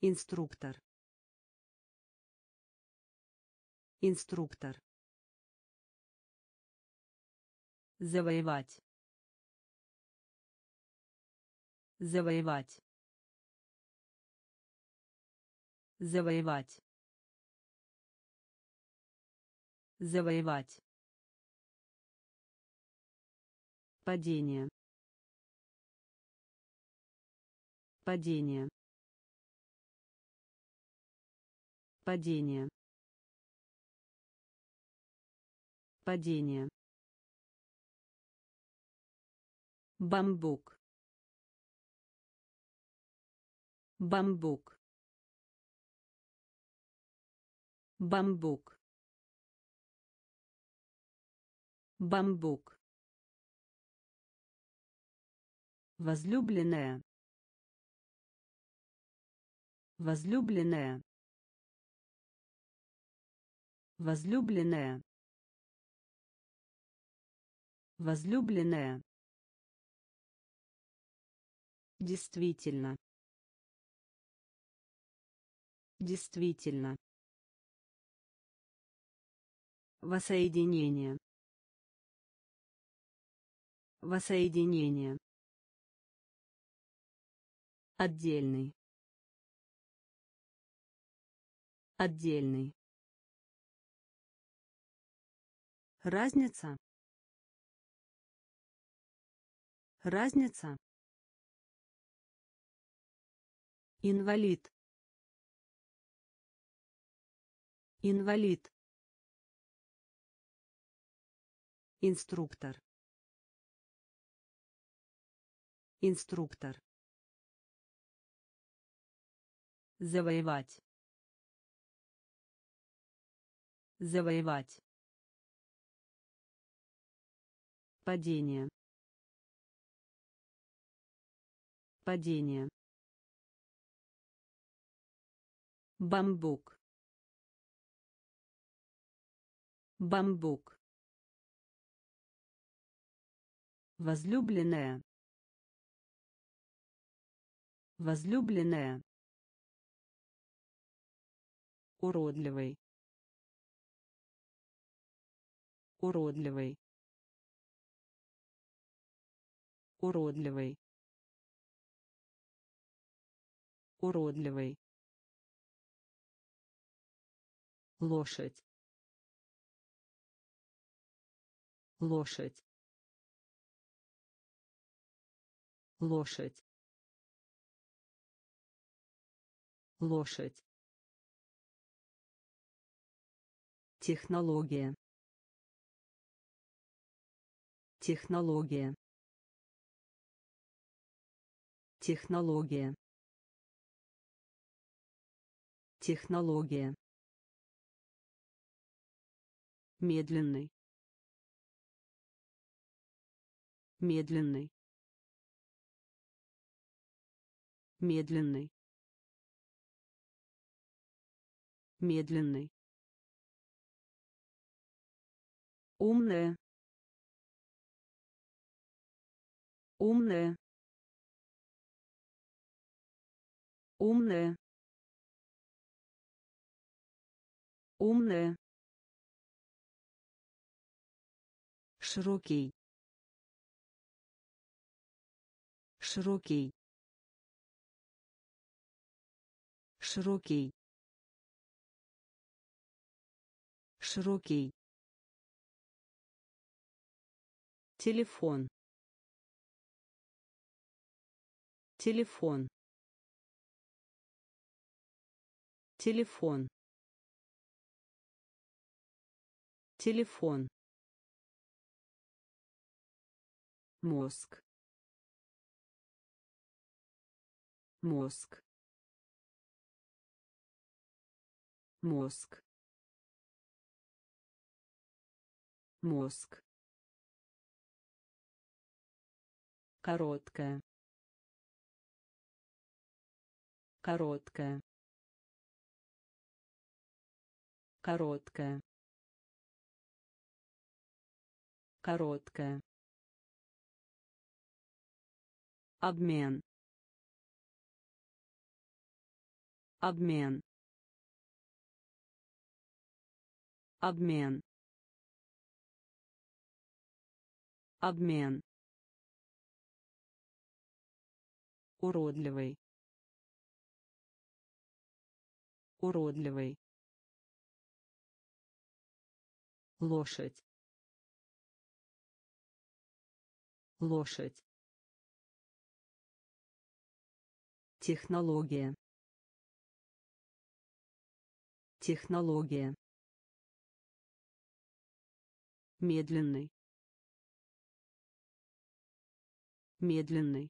Инструктор. Инструктор. Завоевать. Завоевать. Завоевать. Завоевать. Падение. Падение. Падение. Падение. Бамбук. Бамбук. Бамбук. Бамбук. Возлюбленная. Возлюбленная. Возлюбленная. Возлюбленная. Действительно. Действительно. Воссоединение. Воссоединение. Отдельный. Отдельный. Разница. Разница. Инвалид. Инвалид. Инструктор. Инструктор. Завоевать. Завоевать. Падение. Падение. Бамбук. Бамбук. Возлюбленная. Возлюбленная. Уродливый. Уродливый. Уродливый. Уродливый. лошадь. Лошадь. Лошадь. Лошадь. Технология. Технология. Технология технология. Медленный. Медленный. Медленный. Медленный. Умная. Умная. Умная умная широкий. Широкий. Широкий. Широкий. Телефон. Телефон. Телефон телефон. Мозг. Мозг. Мозг. Мозг. Короткая короткая короткая короткая обмен. Обмен. Обмен. Обмен. Уродливый. Уродливый. Лошадь лошадь. Технология. Технология. Медленный. Медленный.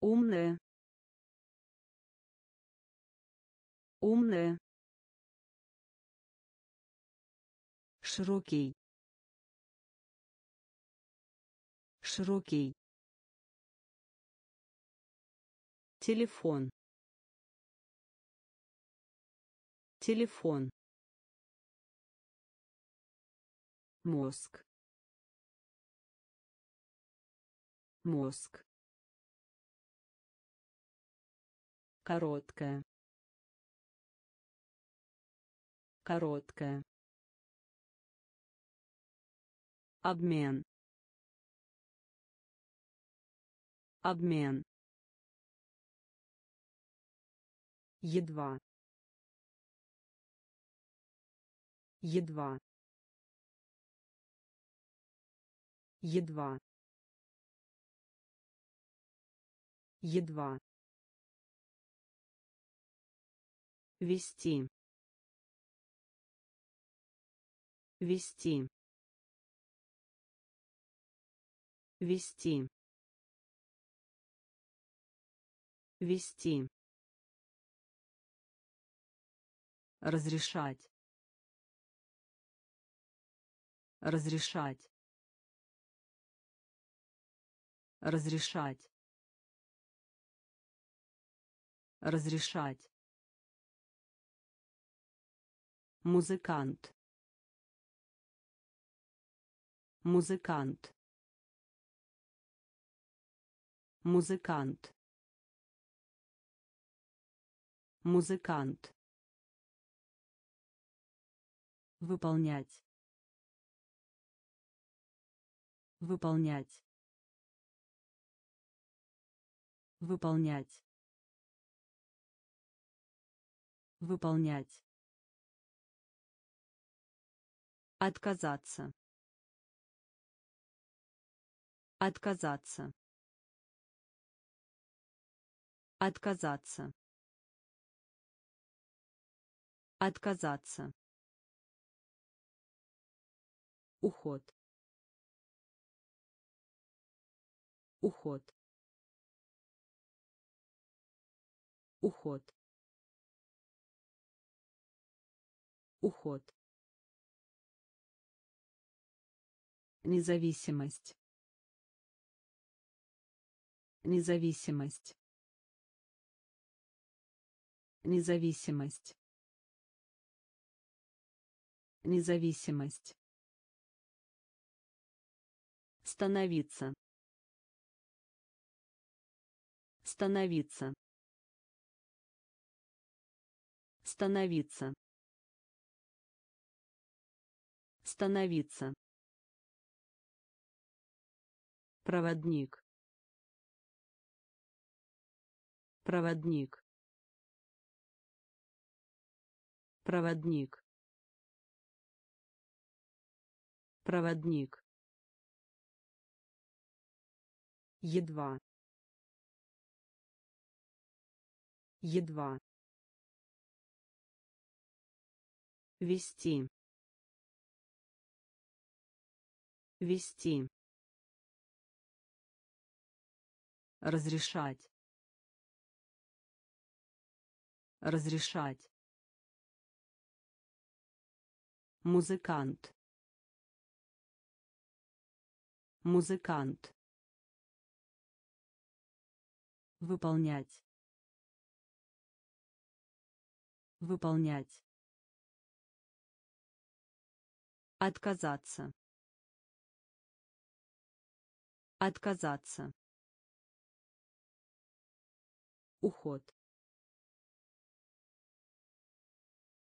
Умная. Умная. Широкий широкий. Телефон. Телефон. Мозг. Мозг. Короткая короткая обмен обмен. Едва. Едва. Едва. Едва. Вести. Вести. Вести вести. Разрешать. Разрешать. Разрешать. Разрешать. Музыкант. Музыкант. Музыкант музыкант. Выполнять. Выполнять. Выполнять. Выполнять. Отказаться. Отказаться. Отказаться отказаться. Уход. Уход. Уход. Уход. Независимость. Независимость. Независимость. Независимость. Становиться. Становиться. Становиться. Становиться. Проводник. Проводник. Проводник. Проводник. Едва. Едва. Вести. Вести. Разрешать. Разрешать. Музыкант. Музыкант. Выполнять. Выполнять. Отказаться. Отказаться. Уход.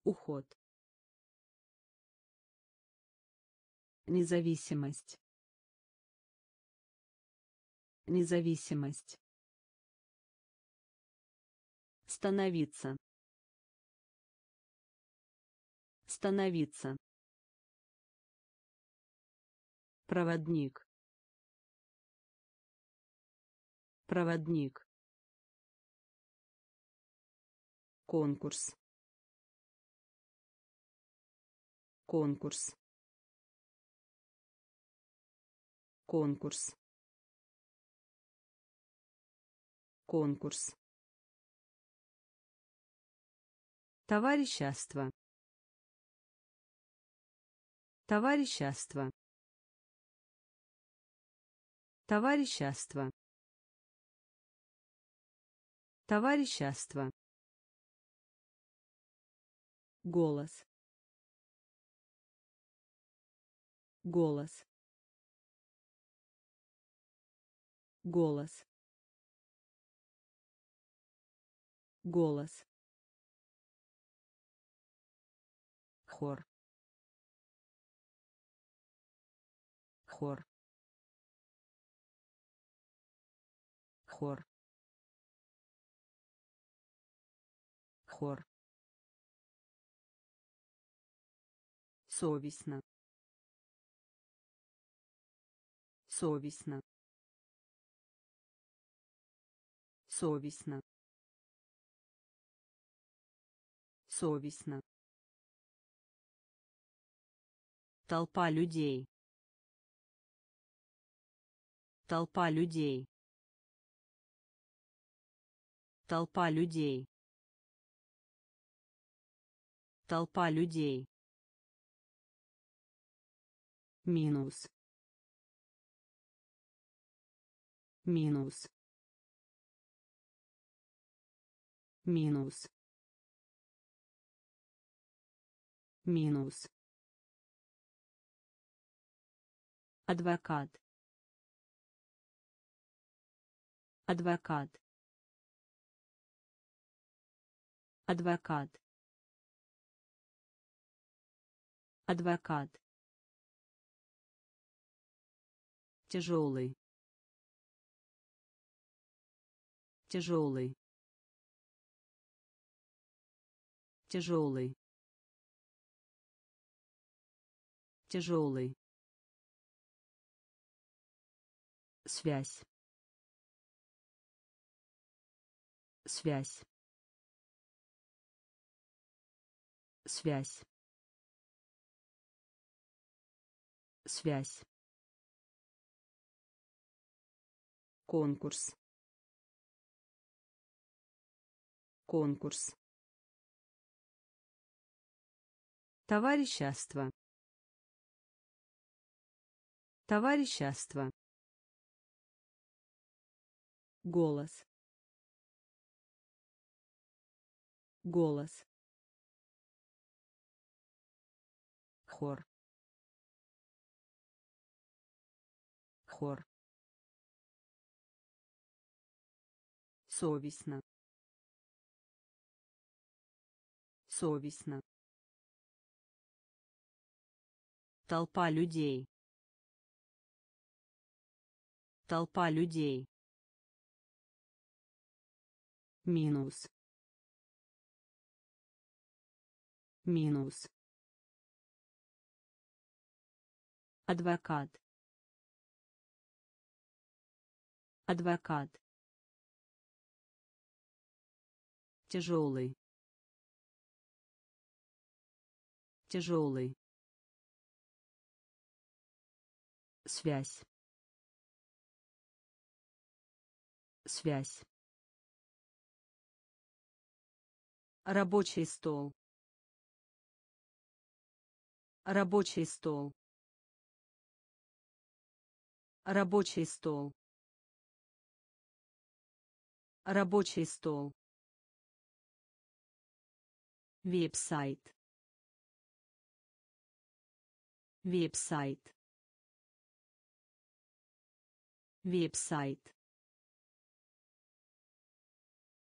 Уход. Независимость. Независимость. Становиться. Становиться. Проводник. Проводник. Конкурс. Конкурс. Конкурс. Конкурс. Товарищество. Товарищество. Товарищество. Товарищество. Голос. Голос. Голос. Голос. хор. Хор. Хор. Хор. Совестно. Совестно. Совестно совестно Толпа людей. Толпа людей. Толпа людей. Толпа людей. Минус. Минус. Минус. Минус. Адвокат. Адвокат. Адвокат. Адвокат. Тяжелый. Тяжелый. Тяжелый. Тяжелый. Связь. Связь. Связь. Связь. Конкурс. Конкурс. Товарищество. Товарищество. Голос. голос. Хор. Хор. Совестно. Совестно. Толпа людей толпа людей. Минус. Минус. Адвокат. Адвокат. Тяжелый. Тяжелый. Связь связь. Рабочий стол. Рабочий стол. Рабочий стол. Рабочий стол. Веб-сайт. Веб-сайт. Веб-сайт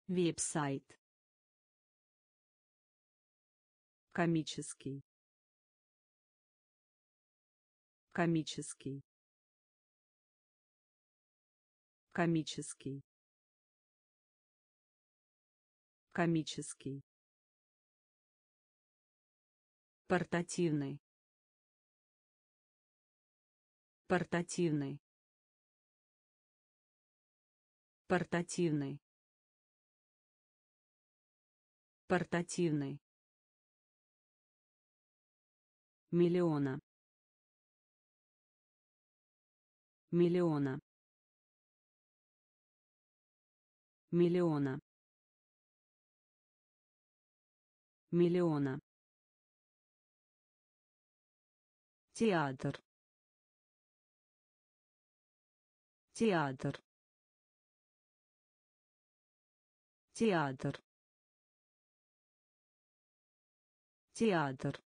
веб-сайт. Комический. Комический. Комический. Комический. Портативный. Портативный. Портативный портативный миллиона. Миллиона. Миллиона. Миллиона. Театр. Театр. Театр театр.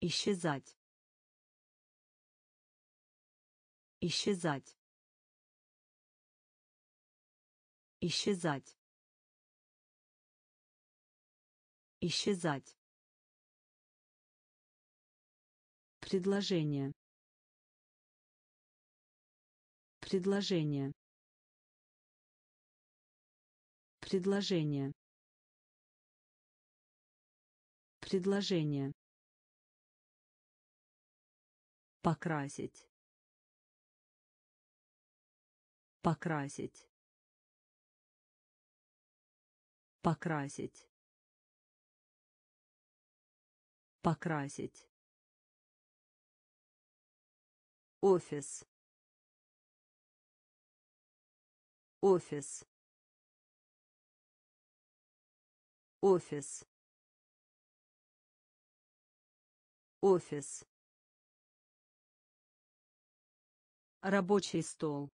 Исчезать. Исчезать. Исчезать. Исчезать. Предложение. Предложение. Предложение предложение. Покрасить. Покрасить. Покрасить. Покрасить. Офис. Офис. Офис офис рабочий стол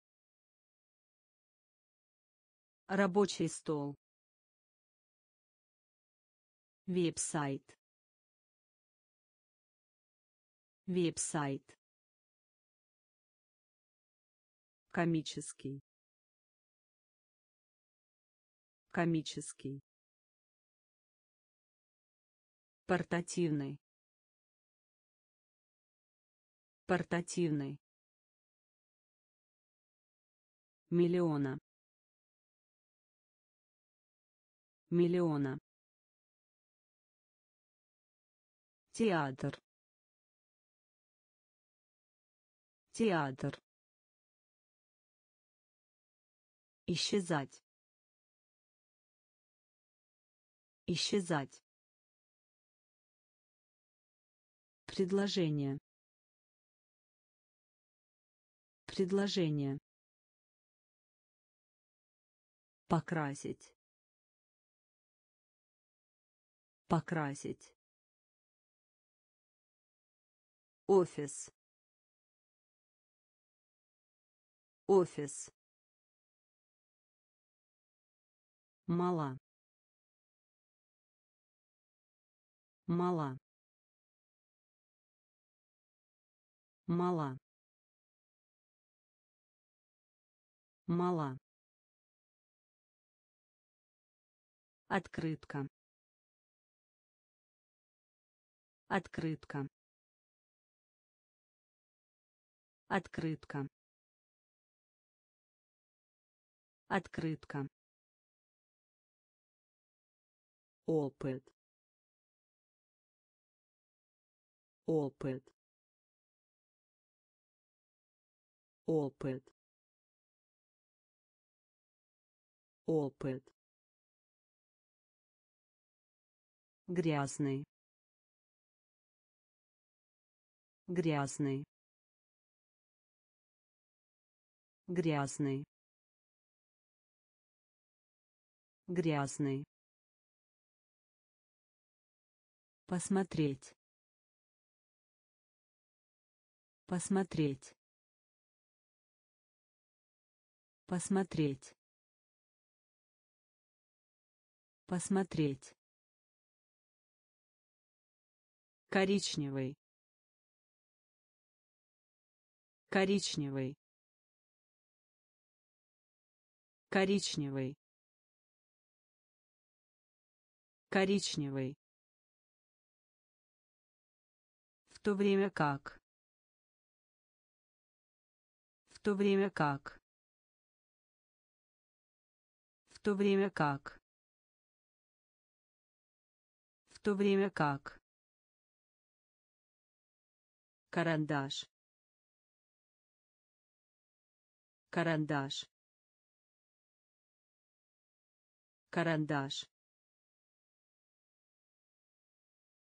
рабочий стол веб-сайт веб-сайт комический комический портативный портативный миллиона. Миллиона. Театр. Театр. Исчезать. Исчезать. Предложение предложение. Покрасить. Покрасить. Офис. Офис. Мала. Мала. Мала мала Открытка. Открытка. Открытка. Открытка. Опыт. Опыт. Опыт. Опыт. грязный. Грязный. Грязный. Грязный. Посмотреть. Посмотреть. Посмотреть посмотреть. Коричневый. Коричневый. Коричневый. Коричневый. В то время как. В то время как. В то время как то время как? Карандаш. Карандаш. Карандаш.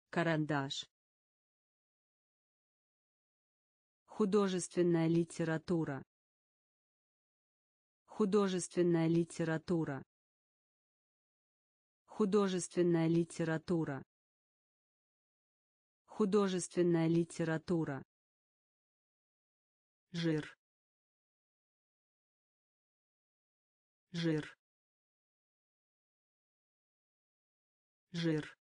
Карандаш. Художественная литература. Художественная литература. Художественная литература Художественная литература. Жир. Жир. Жир.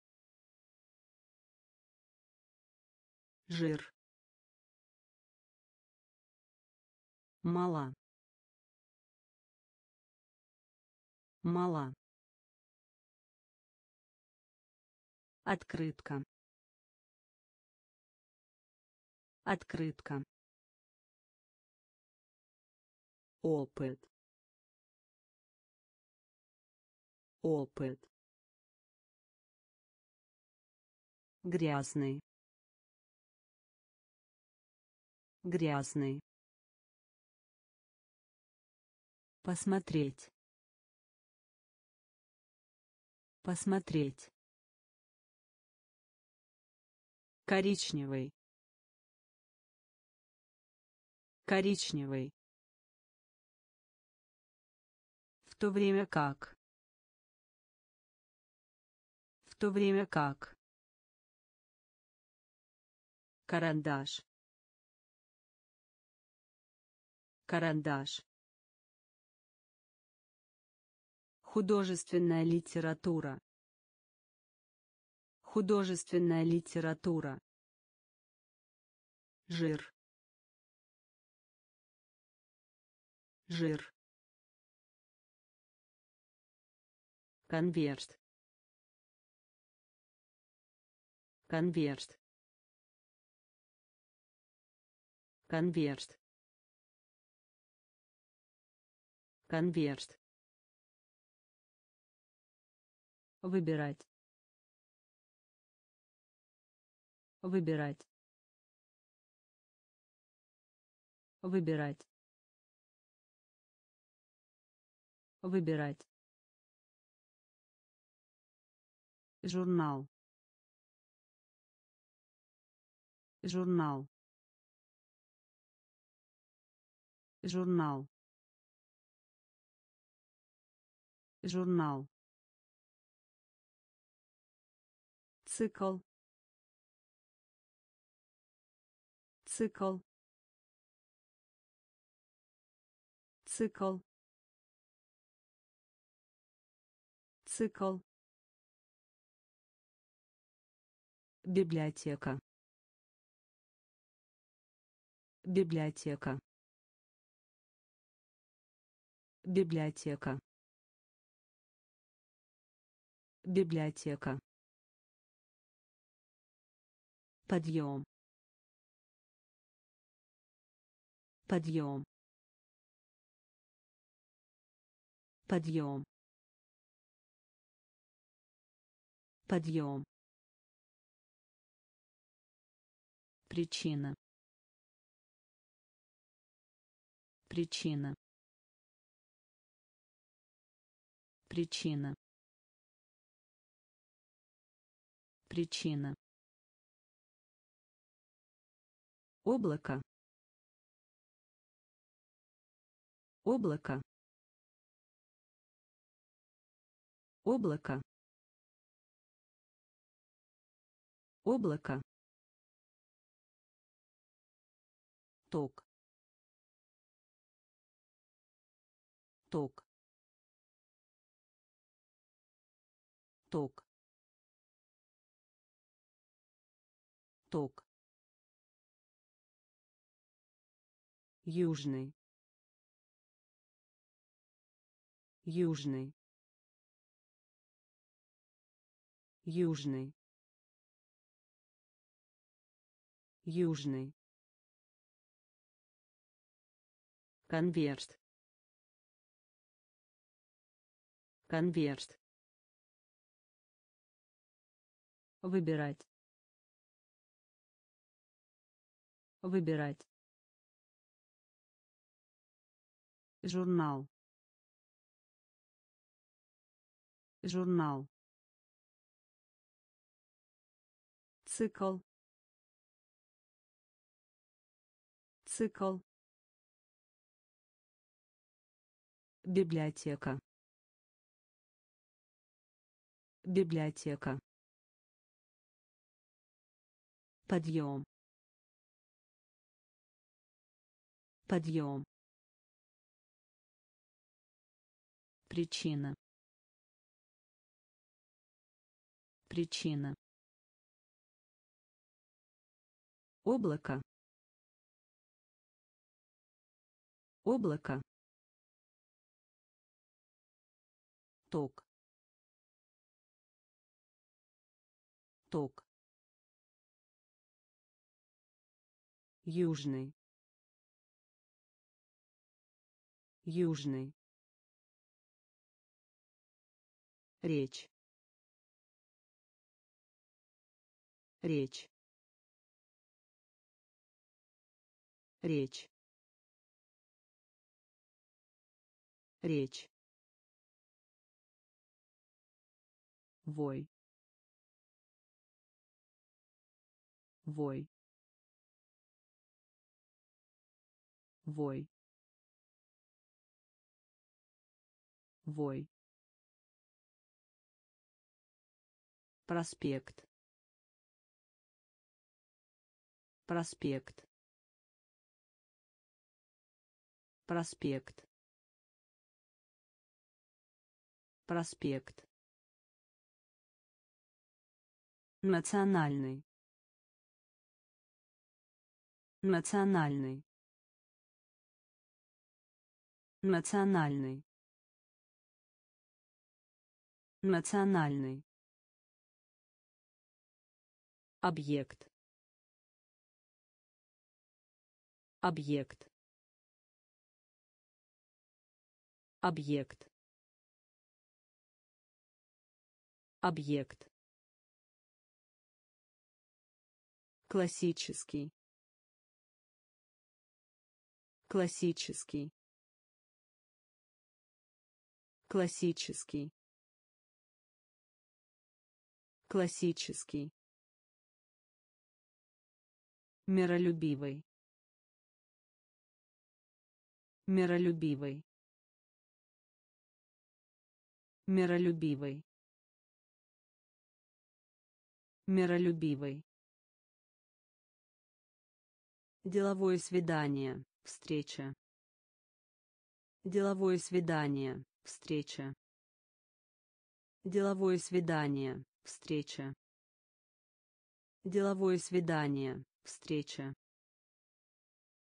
Жир. Мала. Мала. Открытка. Открытка. Опыт. Опыт. Грязный. Грязный. Посмотреть. Посмотреть. Коричневый. Коричневый. В то время как. В то время как. Карандаш. Карандаш. Художественная литература. Художественная литература. Жир жир. Конверт. Конверт. Конверт. Конверт. Выбирать. Выбирать. Выбирать Выбирать. Журнал. Журнал. Журнал. Журнал. Цикл. Цикл. Цикл. Цикл. Библиотека. Библиотека. Библиотека. Библиотека. Подъем. Подъем. Подъем подъем. Причина. Причина. Причина. Причина. Облако. Облако. Облако облако. Ток. Ток. Ток. Ток. Южный. Южный. Южный южный. Конверт. Конверт. Выбирать. Выбирать. Журнал. Журнал. Цикл цикл. Библиотека. Библиотека. Подъем. Подъем. Причина. Причина. Облако облако. Ток. Ток. Южный. Южный. Речь. Речь. Речь речь. Вой. Вой. Вой. Вой. Проспект. Проспект. Проспект проспект. Национальный. Национальный. Национальный. Национальный. Объект. Объект. Объект объект. Классический. Классический. Классический. Классический. Миролюбивый. Миролюбивый. Миролюбивый миролюбивый деловое свидание встреча деловое свидание встреча Деловое свидание. Встреча. Деловое свидание. Встреча.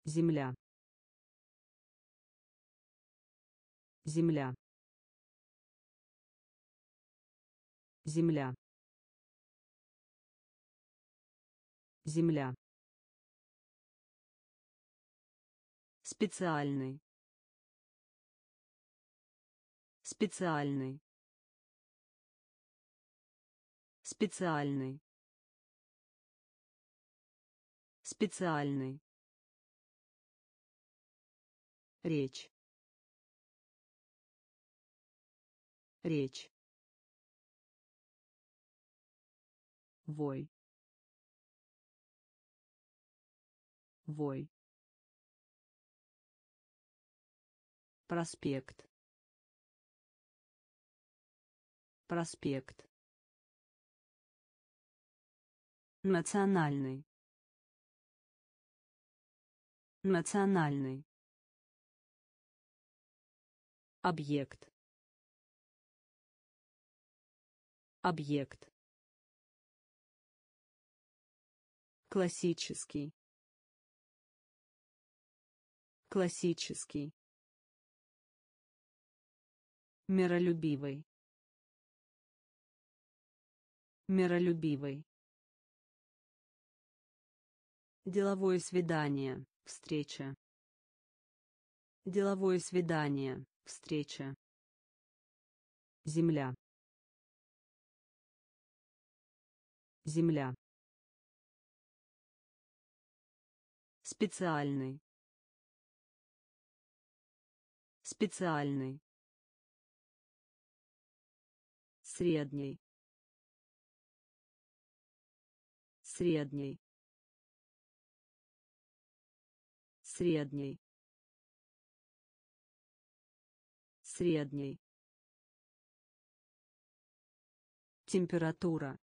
Земля. Земля. Земля. Земля. Специальный. Специальный. Специальный. Специальный. Речь. Речь. Вой. Вой. Проспект. Проспект. Национальный. Национальный. Объект. Объект. Классический. Классический. Миролюбивый. Миролюбивый. Деловое свидание. Встреча. Деловое свидание. Встреча. Земля. Земля. Специальный. Специальный. Средний. Средний. Средний. Средний. Температура.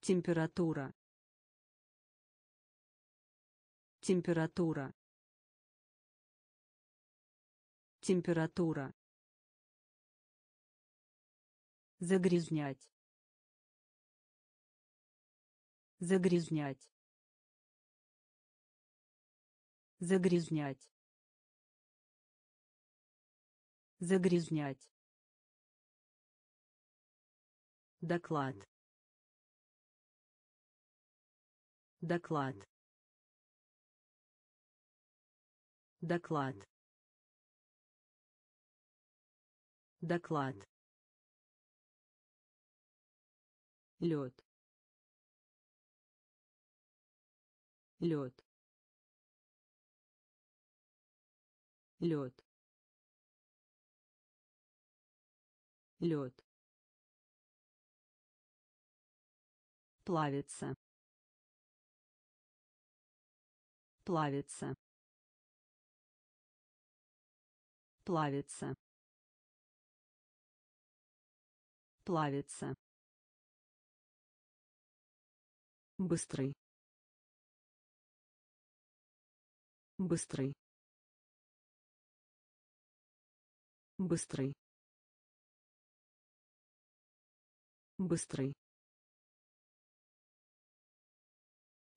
Температура. Температура. Температура. Загрязнять. Загрязнять. Загрязнять. Загрязнять. Доклад. Доклад. Доклад. Доклад. лед. Лед. Лед. Лед. Плавится. Плавится. Плавится плавится. Быстрый. Быстрый. Быстрый. Быстрый.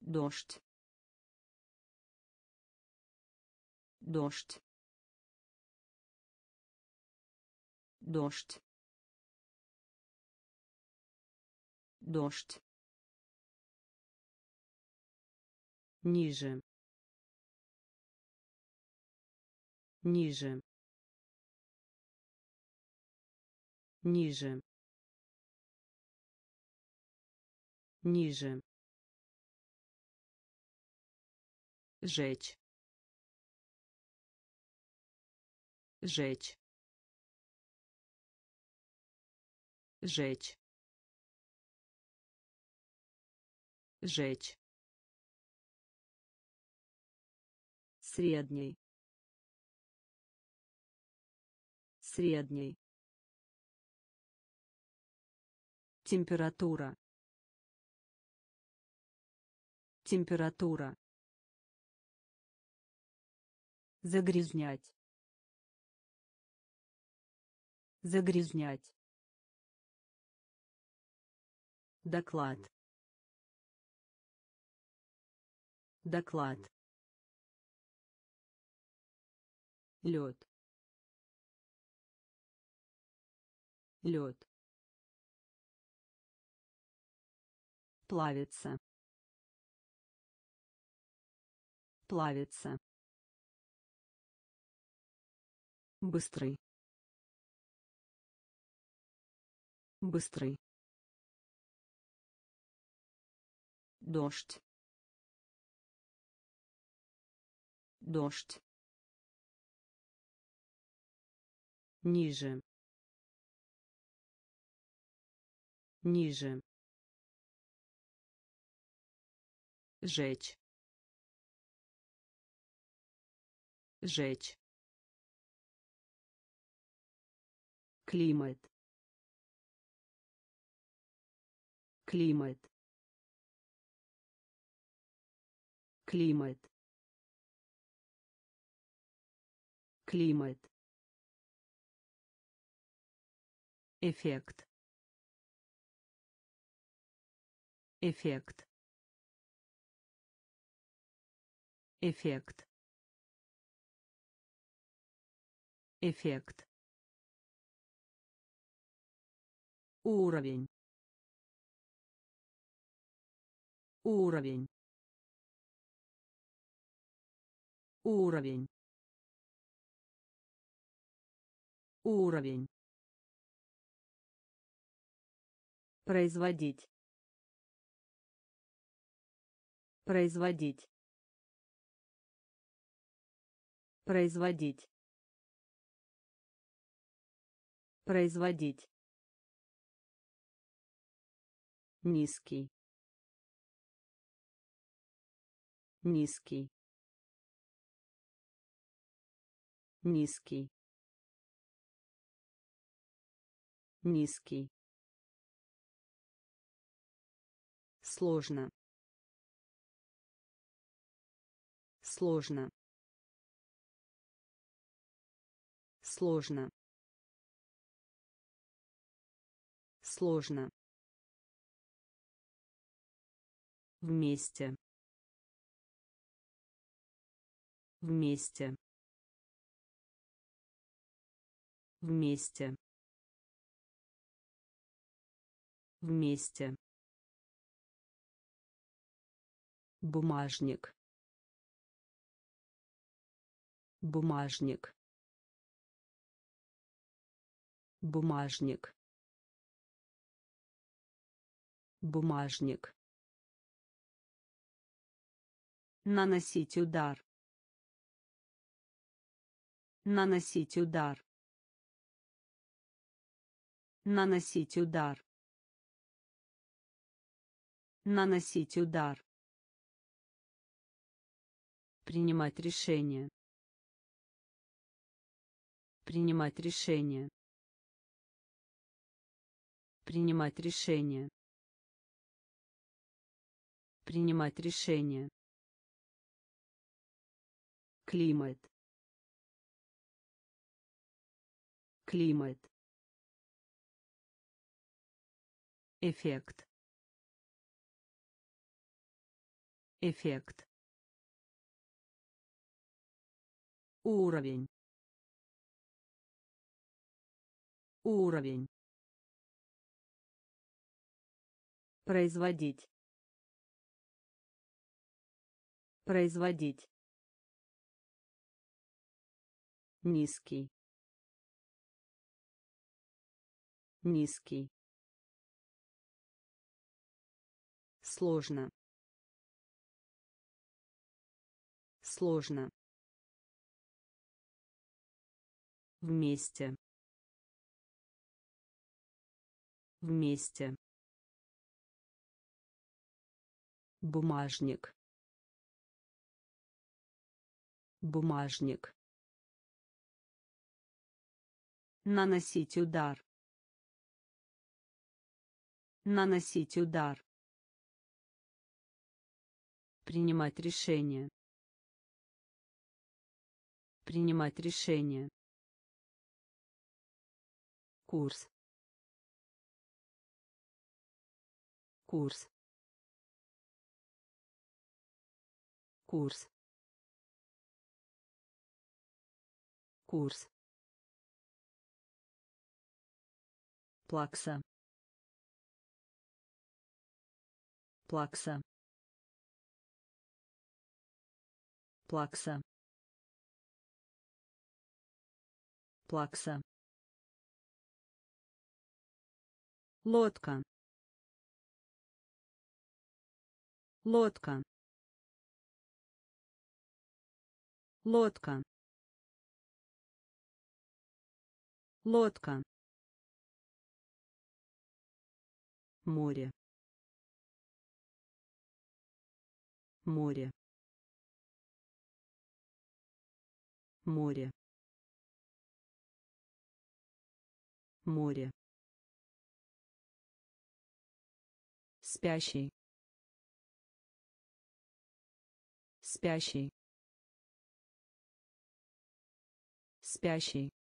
Дождь. Дождь. Дождь дождь. Ниже. Ниже. Ниже. Ниже. Жечь. Жечь. Жечь жечь средний. Средний. Температура. Температура. Загрязнять. Загрязнять. Доклад. Доклад. лед. Лед. Плавится. Плавится. Быстрый. Быстрый. Дождь дождь. Ниже. Ниже. Жечь. Жечь. Климат. Климат. Климат климат. Эффект. Эффект. Эффект. Эффект. Уровень. Уровень. Уровень уровень. Производить. Производить. Производить. Производить. Низкий. Низкий. Низкий низкий. Сложно. Сложно. Сложно. Сложно. Вместе. Вместе. Вместе вместе. Бумажник. Бумажник. Бумажник. Бумажник. Наносить удар. Наносить удар. Наносить удар наносить удар. Принимать решение. Принимать решение. Принимать решение. Принимать решение. Климат. Климат. Эффект эффект. Уровень. Уровень. Производить. Производить. Низкий. Низкий. Сложно сложно. Вместе. Вместе. Бумажник. Бумажник. Наносить удар. Наносить удар. Принимать решение принимать решение курс. Курс. Курс. Курс. Плакса. Плакса. Плакса плакса. Лодка. Лодка. Лодка. Лодка. Море. Море. Море море. Спящий. Спящий. Спящий.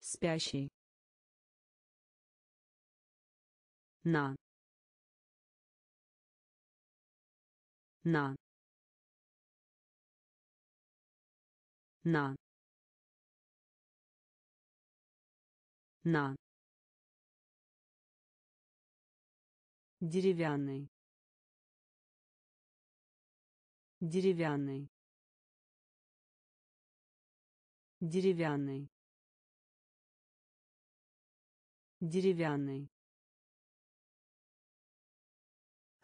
Спящий. На. На. На на деревянный деревянный деревянный деревянный.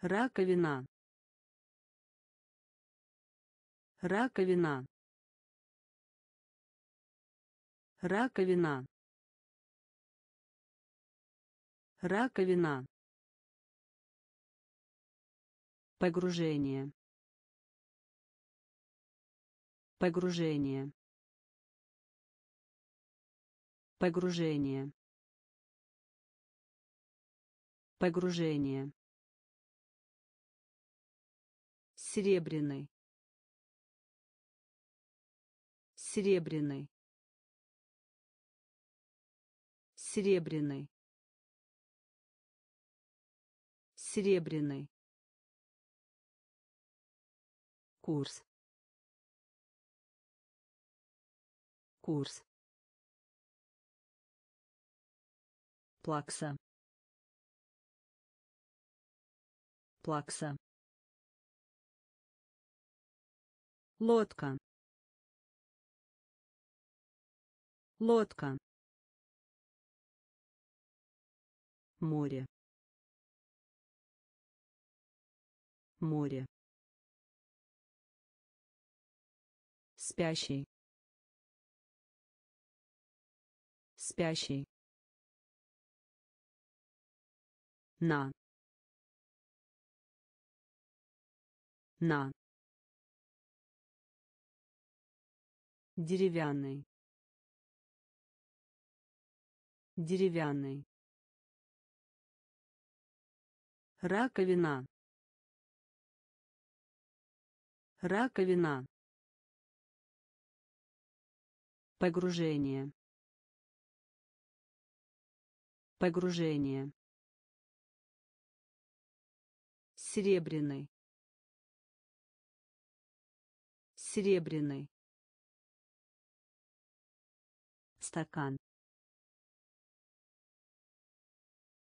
Раковина раковина. Раковина раковина погружение погружение погружение погружение. Серебряный серебряный. Серебряный серебряный. Курс. Курс. Плакса. Плакса. Лодка. Лодка. Море море. Спящий. Спящий. На. На. Деревянный. Деревянный. Раковина раковина погружение погружение серебряный серебряный стакан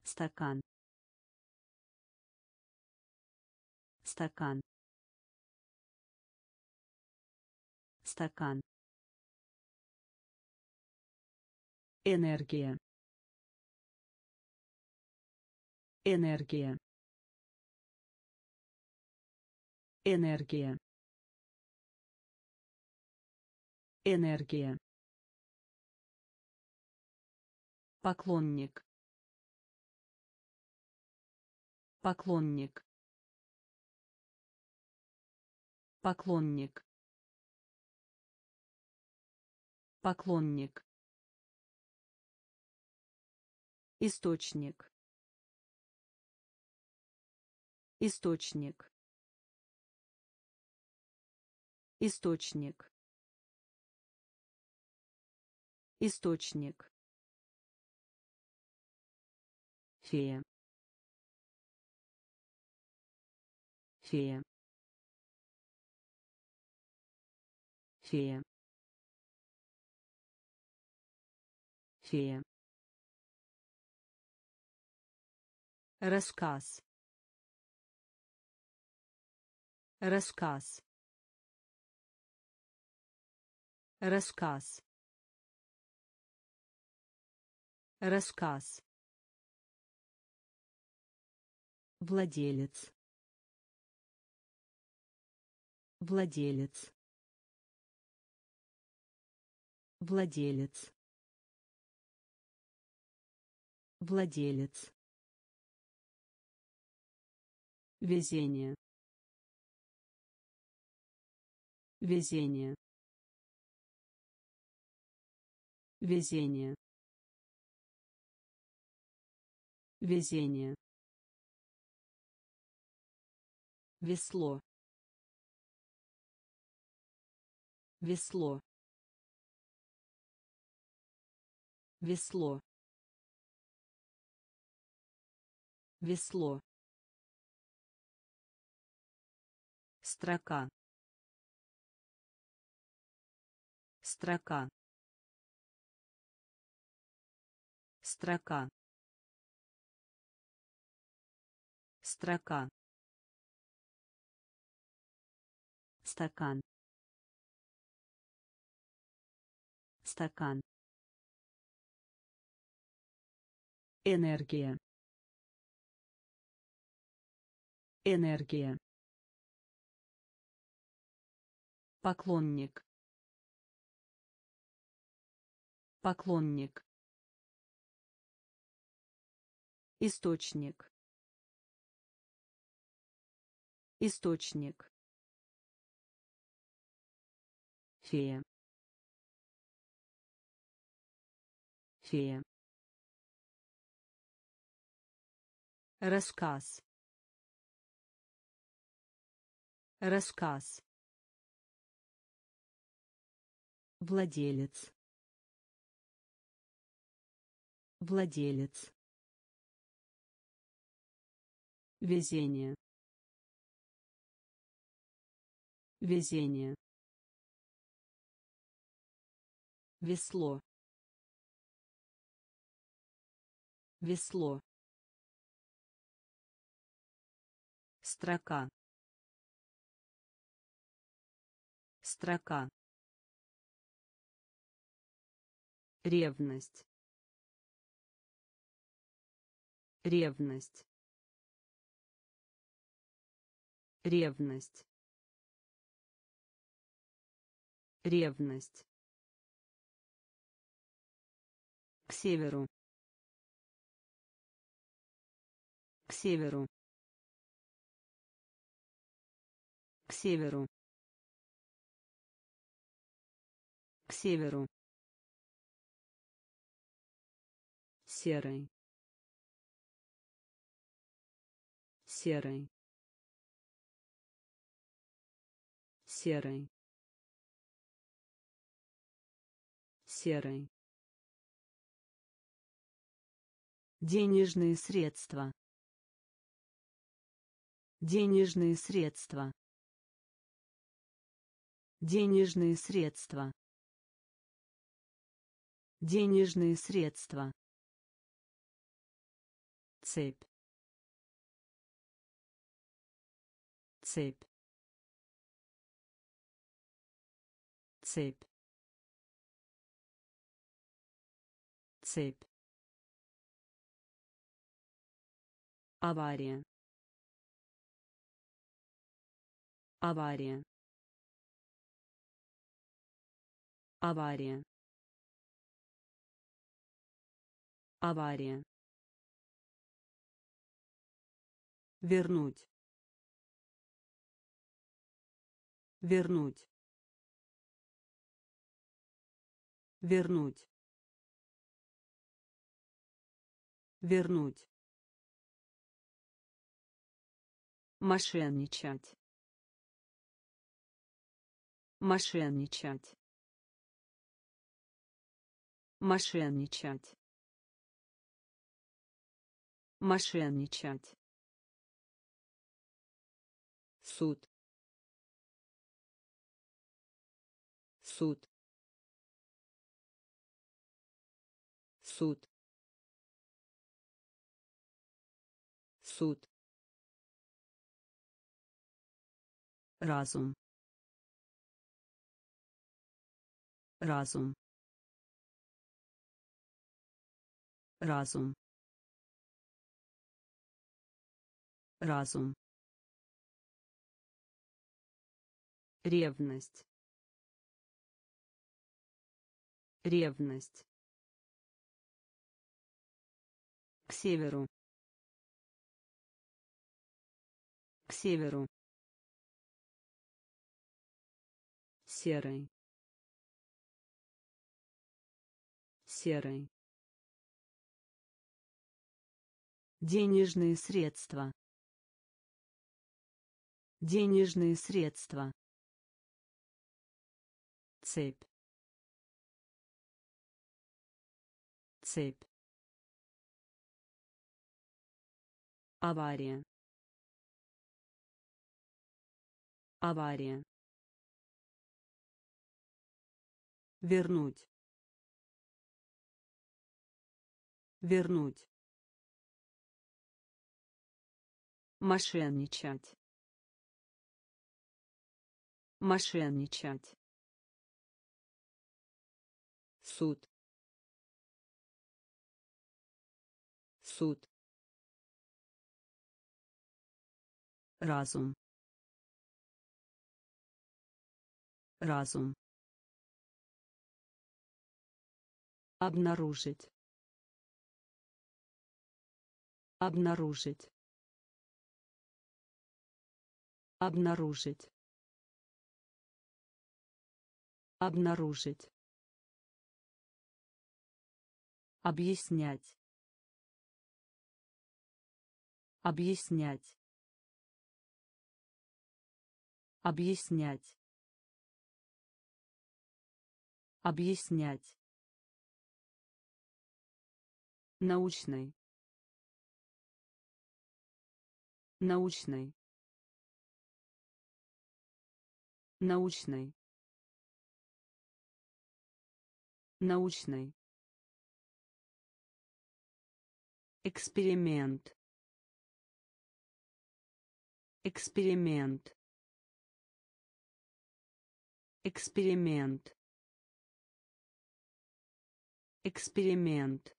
стакан стакан стакан. Энергия. Энергия. Энергия. Энергия. Поклонник. Поклонник. Поклонник поклонник источник источник источник Источник. Фея. Фея. Фея. Фея. Рассказ. Рассказ. Рассказ. Рассказ. Владелец. Владелец. Владелец. Владелец. Везение. Везение. Везение. Везение. Весло. Весло. Весло. Весло. Строка. Строка. Строка. Строка. стакан стакан энергия энергия. Поклонник. Поклонник. Источник. Источник. Фея. Фея. Рассказ рассказ. Владелец. Владелец. Везение. Везение. Весло. Весло. Строка строка. Ревность. Ревность. Ревность. Ревность. К северу. К северу. К северу к северу. Серый. Серый. Серый. Серый. Денежные средства. Денежные средства. Денежные средства денежные средства. Цепь. Цепь. Цепь. Цепь. Авария. Авария. Авария авария. Вернуть. Вернуть. Вернуть. Вернуть. Мошенничать. Мошенничать. Мошенничать мошенничать. Суд. Суд. Суд. Суд. Разум. Разум. Разум разум. Ревность. Ревность. К северу. К северу. Серый. Серый. Денежные средства денежные средства. Цепь. Цепь. Авария. Авария. Вернуть. Вернуть. Мошенничать мошенничать. Суд. Суд. Разум. Разум. Обнаружить. Обнаружить. Обнаружить обнаружить. Объяснять. Объяснять. Объяснять. Объяснять. Научный. Научный. Научный научный эксперимент. Эксперимент. Эксперимент. Эксперимент.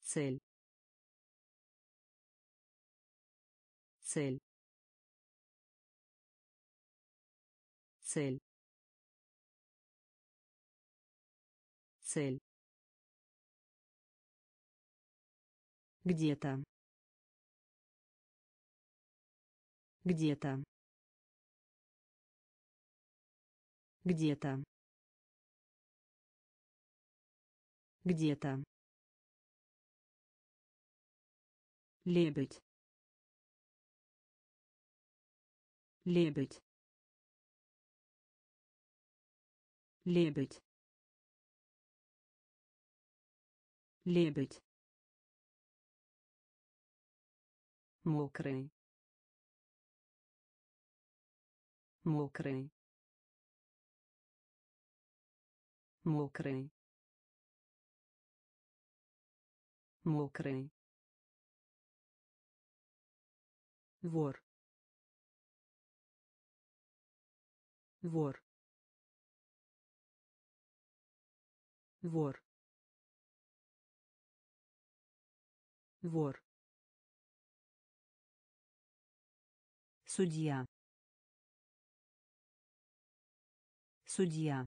Цель. Цель. Цель цель. Где-то. Где-то. Где-то. Где-то. Лебедь. Лебедь. Лебедь лебедь. Мокрый. Мокрый. Мокрый. Мокрый. Вор. Вор. Вор вор Судья. Судья.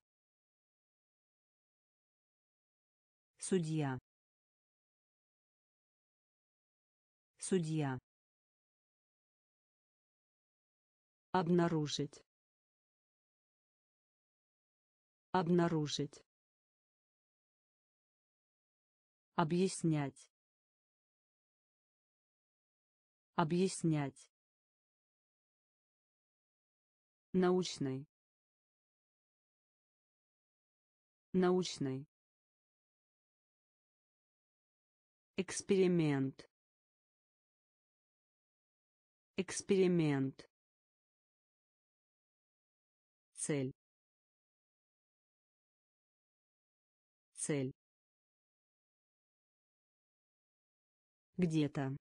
Судья. Судья. Обнаружить. Обнаружить. Объяснять. Объяснять. научный. Научный. Эксперимент. Эксперимент. Цель. Цель. Где-то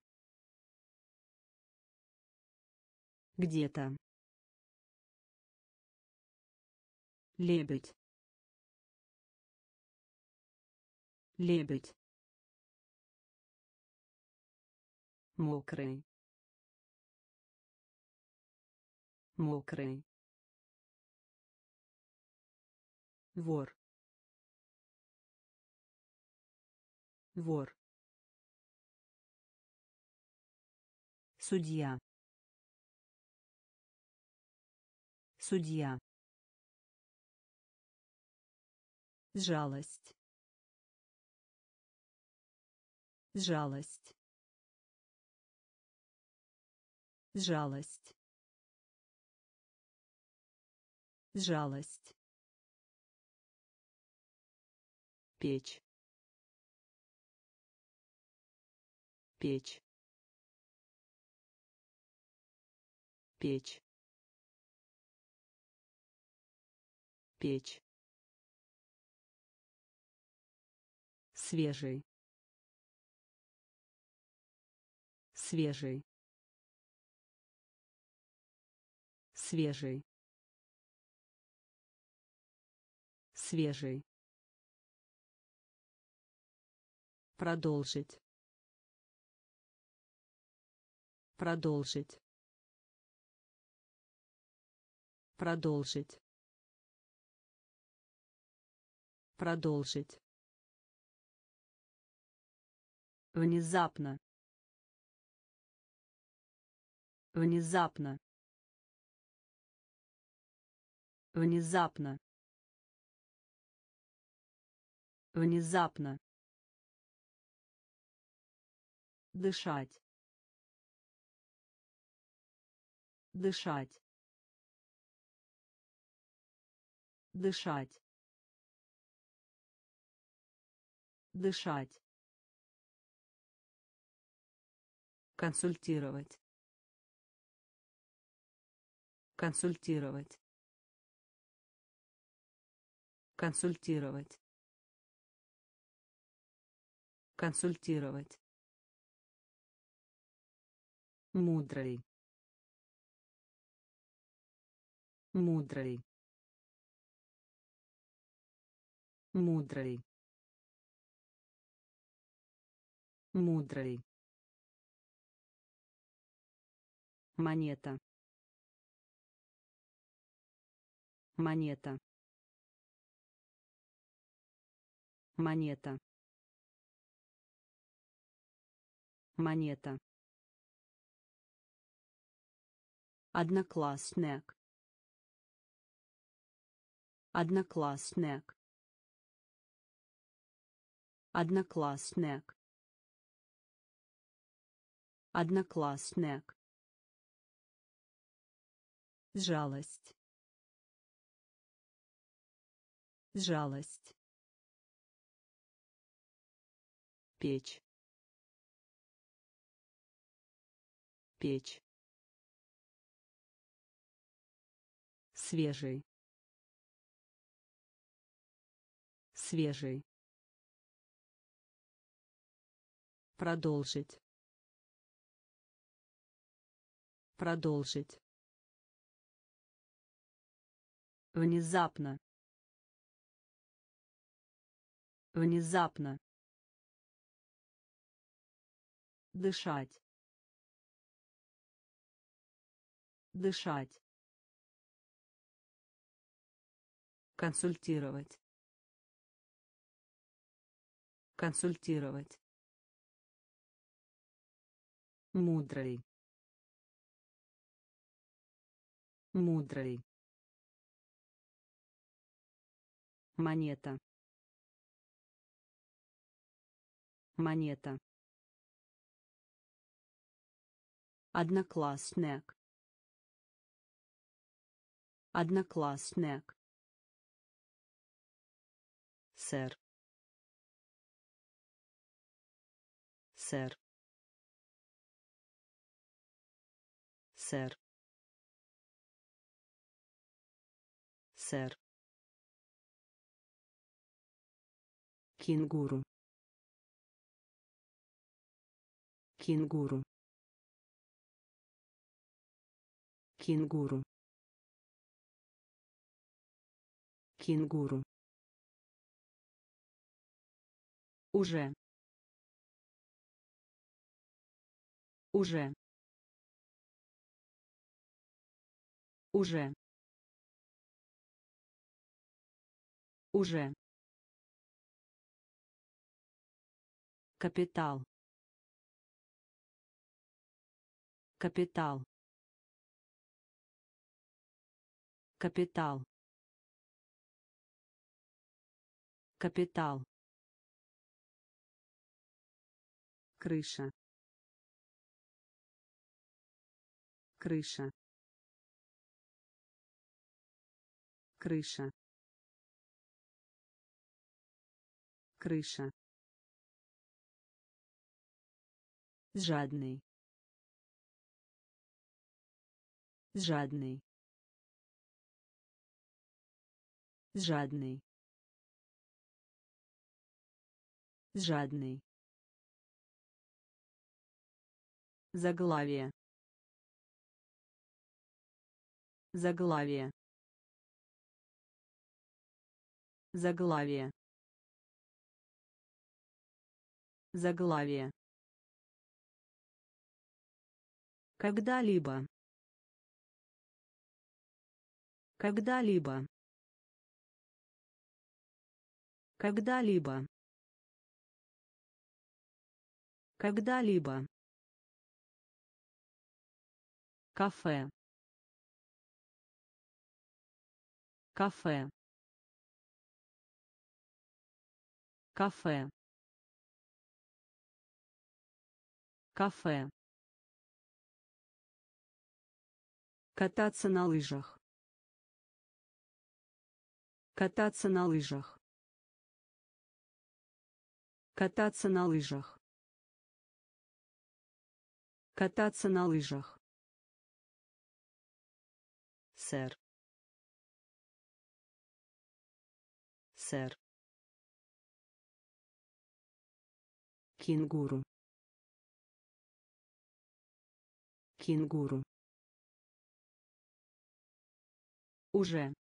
где-то. Лебедь. Лебедь. Мокрый. Мокрый. Вор. Вор. Судья судья. Жалость. Жалость. Жалость. Жалость. Печь. Печь. Печь печь. Свежий. Свежий. Свежий. Свежий. Продолжить. Продолжить. Продолжить продолжить. Внезапно. Внезапно. Внезапно. Внезапно. Дышать. Дышать. Дышать дышать. Консультировать. Консультировать. Консультировать. Консультировать. Мудрый. Мудрый. Мудрый мудрый. Монета. Монета. Монета. Монета. Одноклассник. Одноклассник. Одноклассник одноклассник. Жалость. Жалость. Печь. Печь. Свежий. Свежий. Продолжить продолжить. Внезапно. Внезапно. Дышать. Дышать. Консультировать. Консультировать. Мудрый мудрый. Монета. Монета. Одноклассник. Одноклассник. Сэр. Сэр. Сэр сэр кенгуру. Кенгуру. Кенгуру. Кенгуру. Уже. Уже. Уже уже. Капитал. Капитал. Капитал. Капитал. Крыша. Крыша. Крыша крыша жадный жадный жадный жадный Заглавие. Заглавие. Заглавие. Заглавие. Когда-либо. Когда-либо. Когда-либо. Когда-либо. Кафе. Кафе. Кафе. Кафе. Кататься на лыжах. Кататься на лыжах. Кататься на лыжах. Кататься на лыжах сэр сэр кенгуру кенгуру. Уже.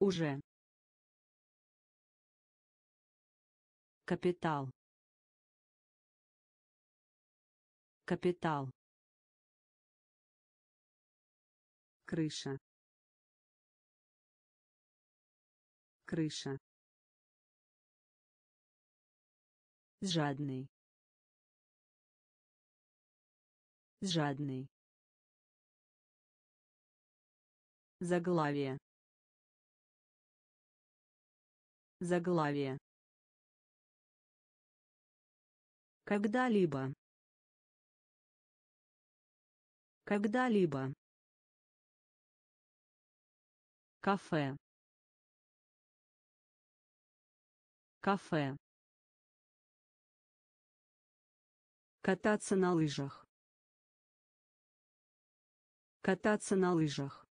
Уже. Капитал. Капитал. Крыша. Крыша. Жадный жадный заглавие заглавие когда-либо когда-либо Кафе. Кафе. Кататься на лыжах. Кататься на лыжах.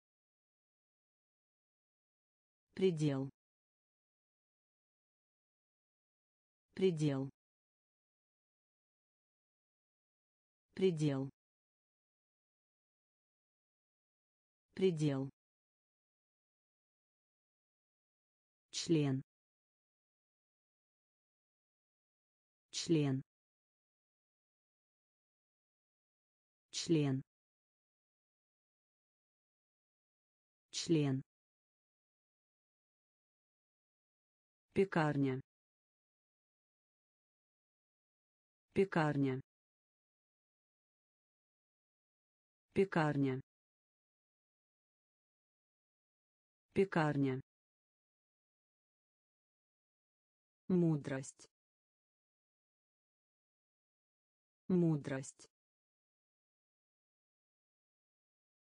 Предел. Предел. Предел. Предел. член член член член пекарня пекарня пекарня пекарня Мудрость. Мудрость.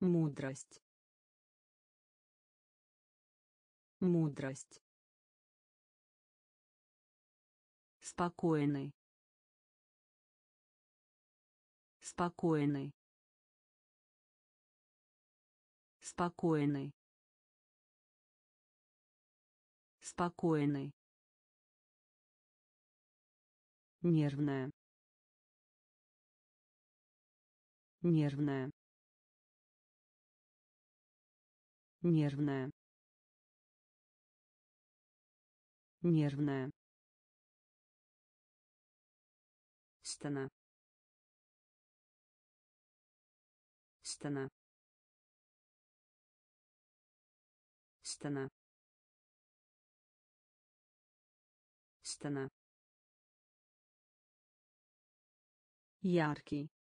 Мудрость. Мудрость. Спокойный. Спокойный. Спокойный. Спокойный. Нервная. Нервная. Нервная. Нервная. стена. Стена. Стена. Стена. Яркий.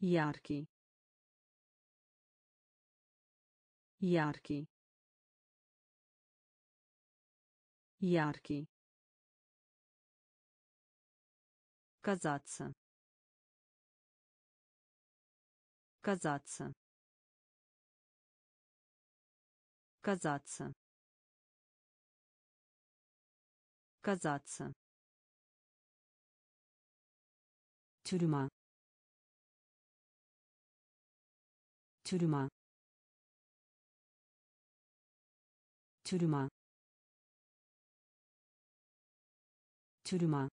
Яркий. Яркий яркий. Казаться. Казаться. Казаться. Казаться. Тюрьма. Тюрьма. Тюрьма тюрьма.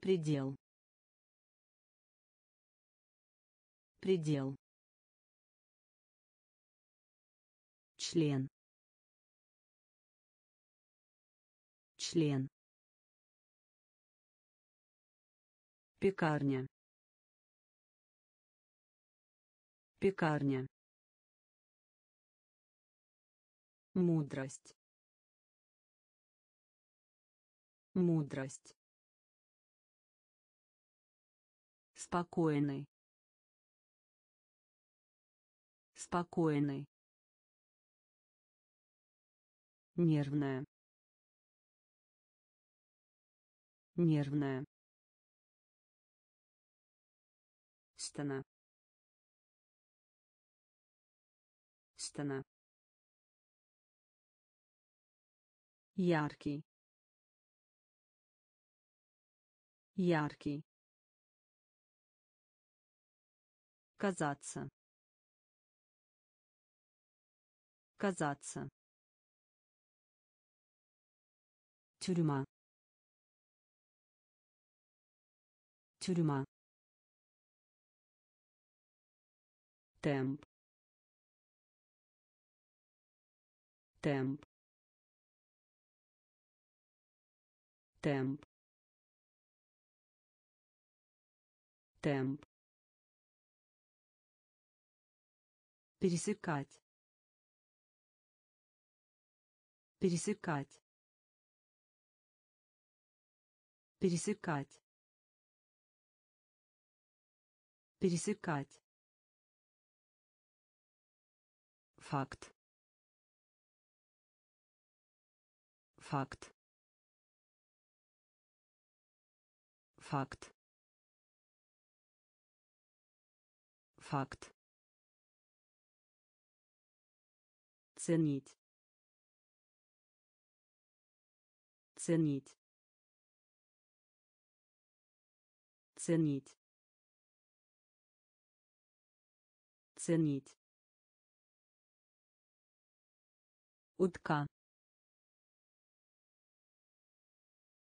Предел. Предел. Член. Член. Пекарня. Пекарня. Мудрость мудрость. Спокойный. Спокойный. Нервная. Нервная. Стена. Стена. Яркий яркий. Казаться. Казаться. Тюрьма. Тюрьма. Темп. Темп. Темп темп. Пересекать. Пересекать. Пересекать. Пересекать. Факт. Факт. Факт факт. Ценить. Ценить. Ценить. Ценить. Утка.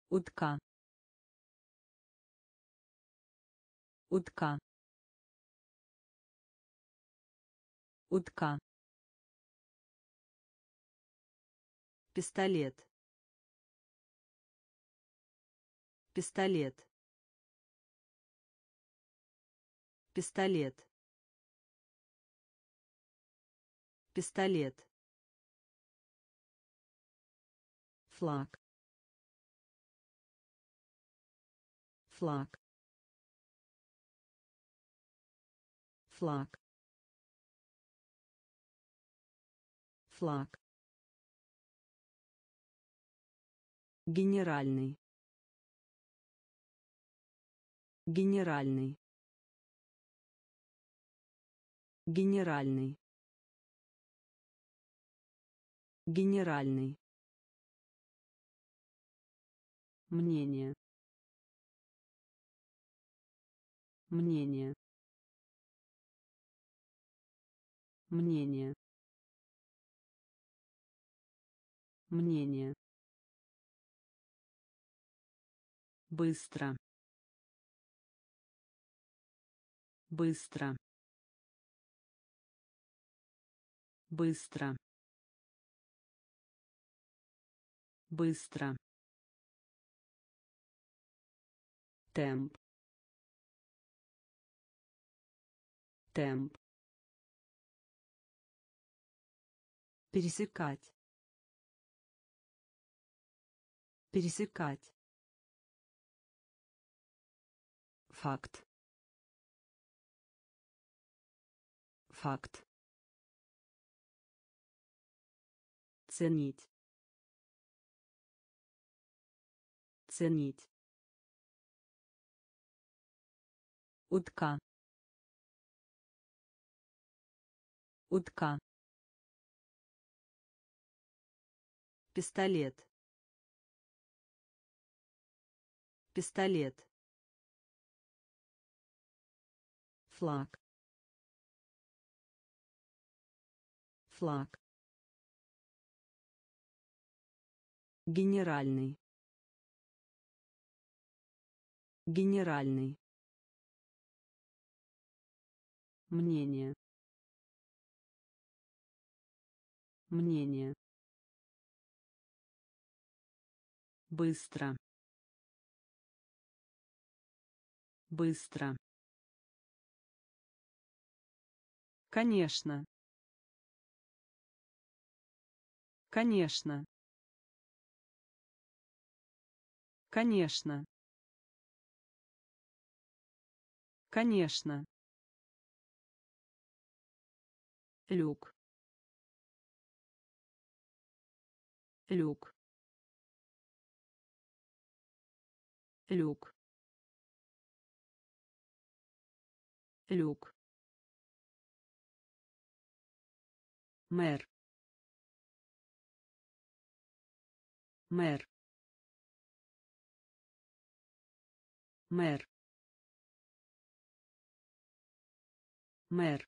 Утка. Утка утка. Пистолет. Пистолет. Пистолет. Пистолет. Флаг. Флаг. Флаг флаг. Генеральный. Генеральный. генеральный. Генеральный. Мнение. Мнение. Мнение мнение. Быстро. Быстро. Быстро. Быстро. Темп. Темп. Пересекать пересекать. Факт. Факт. Ценить. Ценить. Утка. Утка. Пистолет пистолет. Флаг. Флаг. Генеральный. Генеральный. Мнение. Мнение. Быстро быстро. Конечно. Конечно. Конечно. Конечно. Люк. Люк. Люк люк. Мэр. Мэр. Мэр. Мэр.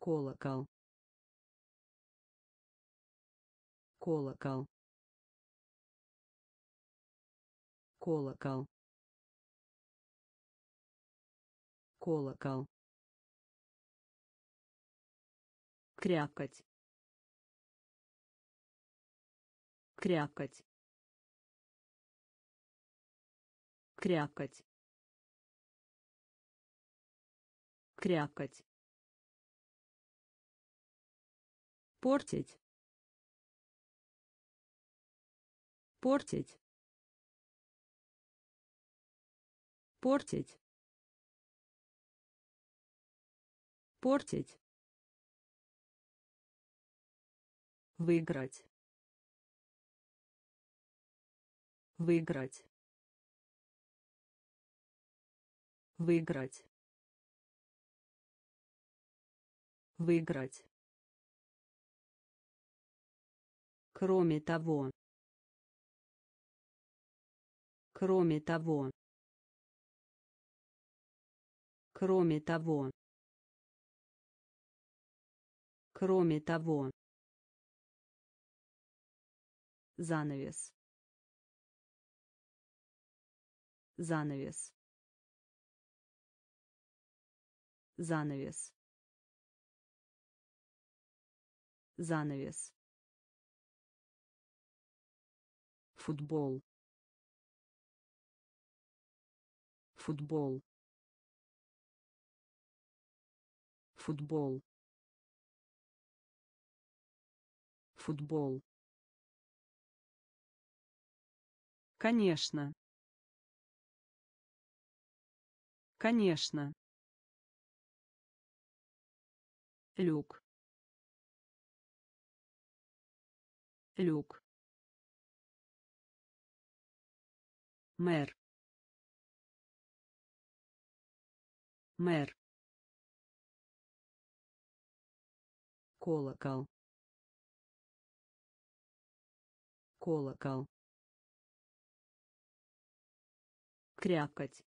Колокол. Колокол. Колокол колокол. Крякать крякать крякать крякать портить. Портить. Портить портить выиграть выиграть выиграть выиграть. Кроме того кроме того кроме того кроме того. Занавес. Занавес. Занавес. Занавес. Футбол. Футбол. Футбол футбол. Конечно. Конечно. Люк. Люк. Мэр. Мэр. Колокол колокол. Крякать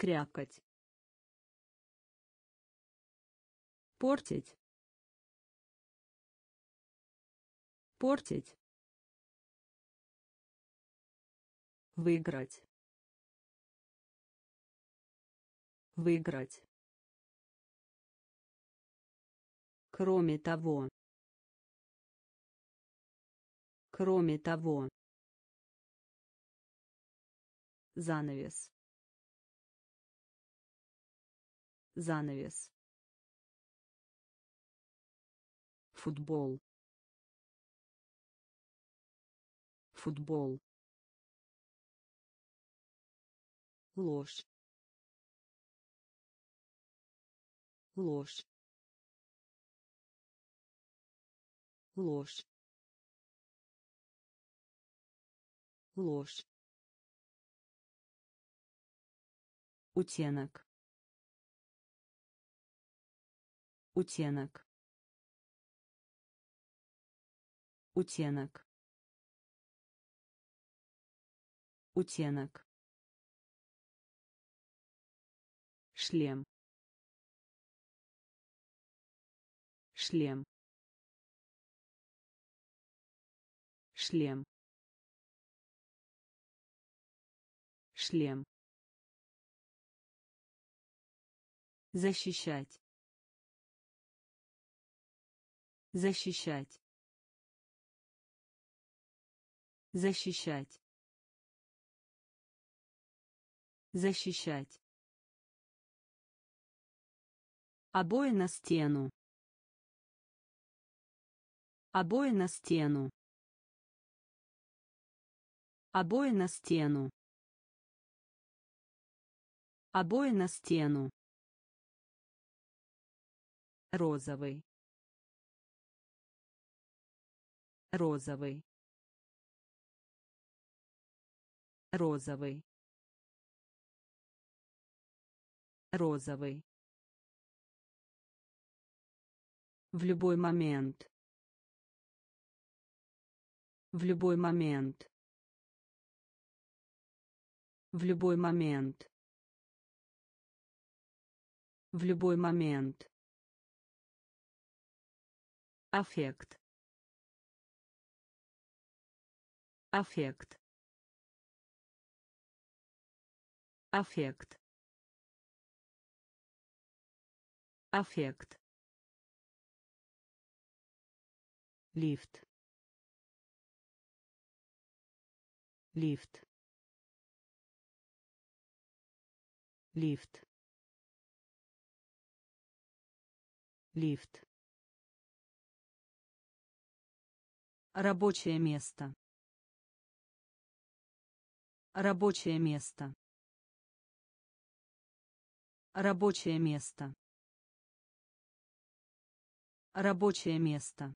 крякать портить. Портить. Выиграть. Выиграть. Кроме того кроме того. Занавес. Занавес. Футбол. Футбол. Ложь. Ложь. Ложь ложь Утенок. Утенок. Утенок. Утенок. шлем шлем шлем шлем. Защищать. Защищать. Защищать. Защищать. Обои на стену. Обои на стену. Обои на стену обои на стену. Розовый. Розовый. Розовый. Розовый. В любой момент. В любой момент. В любой момент в любой момент Аффект. Аффект. Аффект. Аффект. лифт лифт лифт лифт Рабочее место. Рабочее место. Рабочее место. Рабочее место.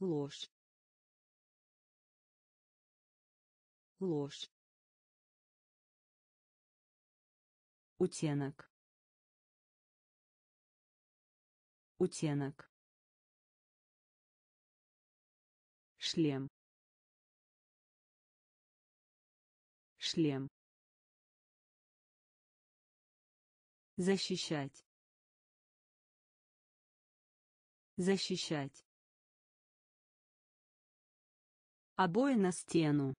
Ложь. Ложь. Утенок. Утенок. шлем. Шлем. Защищать. Защищать. Обои на стену.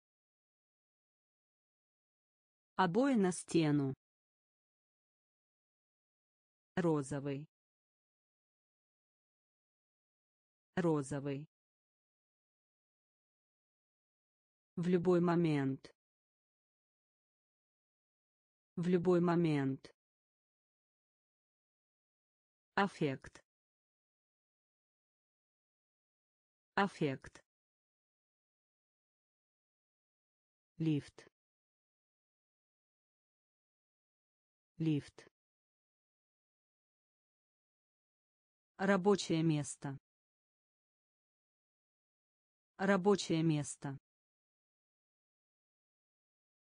Обои на стену. Розовый розовый В любой момент. В любой момент. Аффект. Аффект. Лифт. Лифт. Рабочее место. Рабочее место.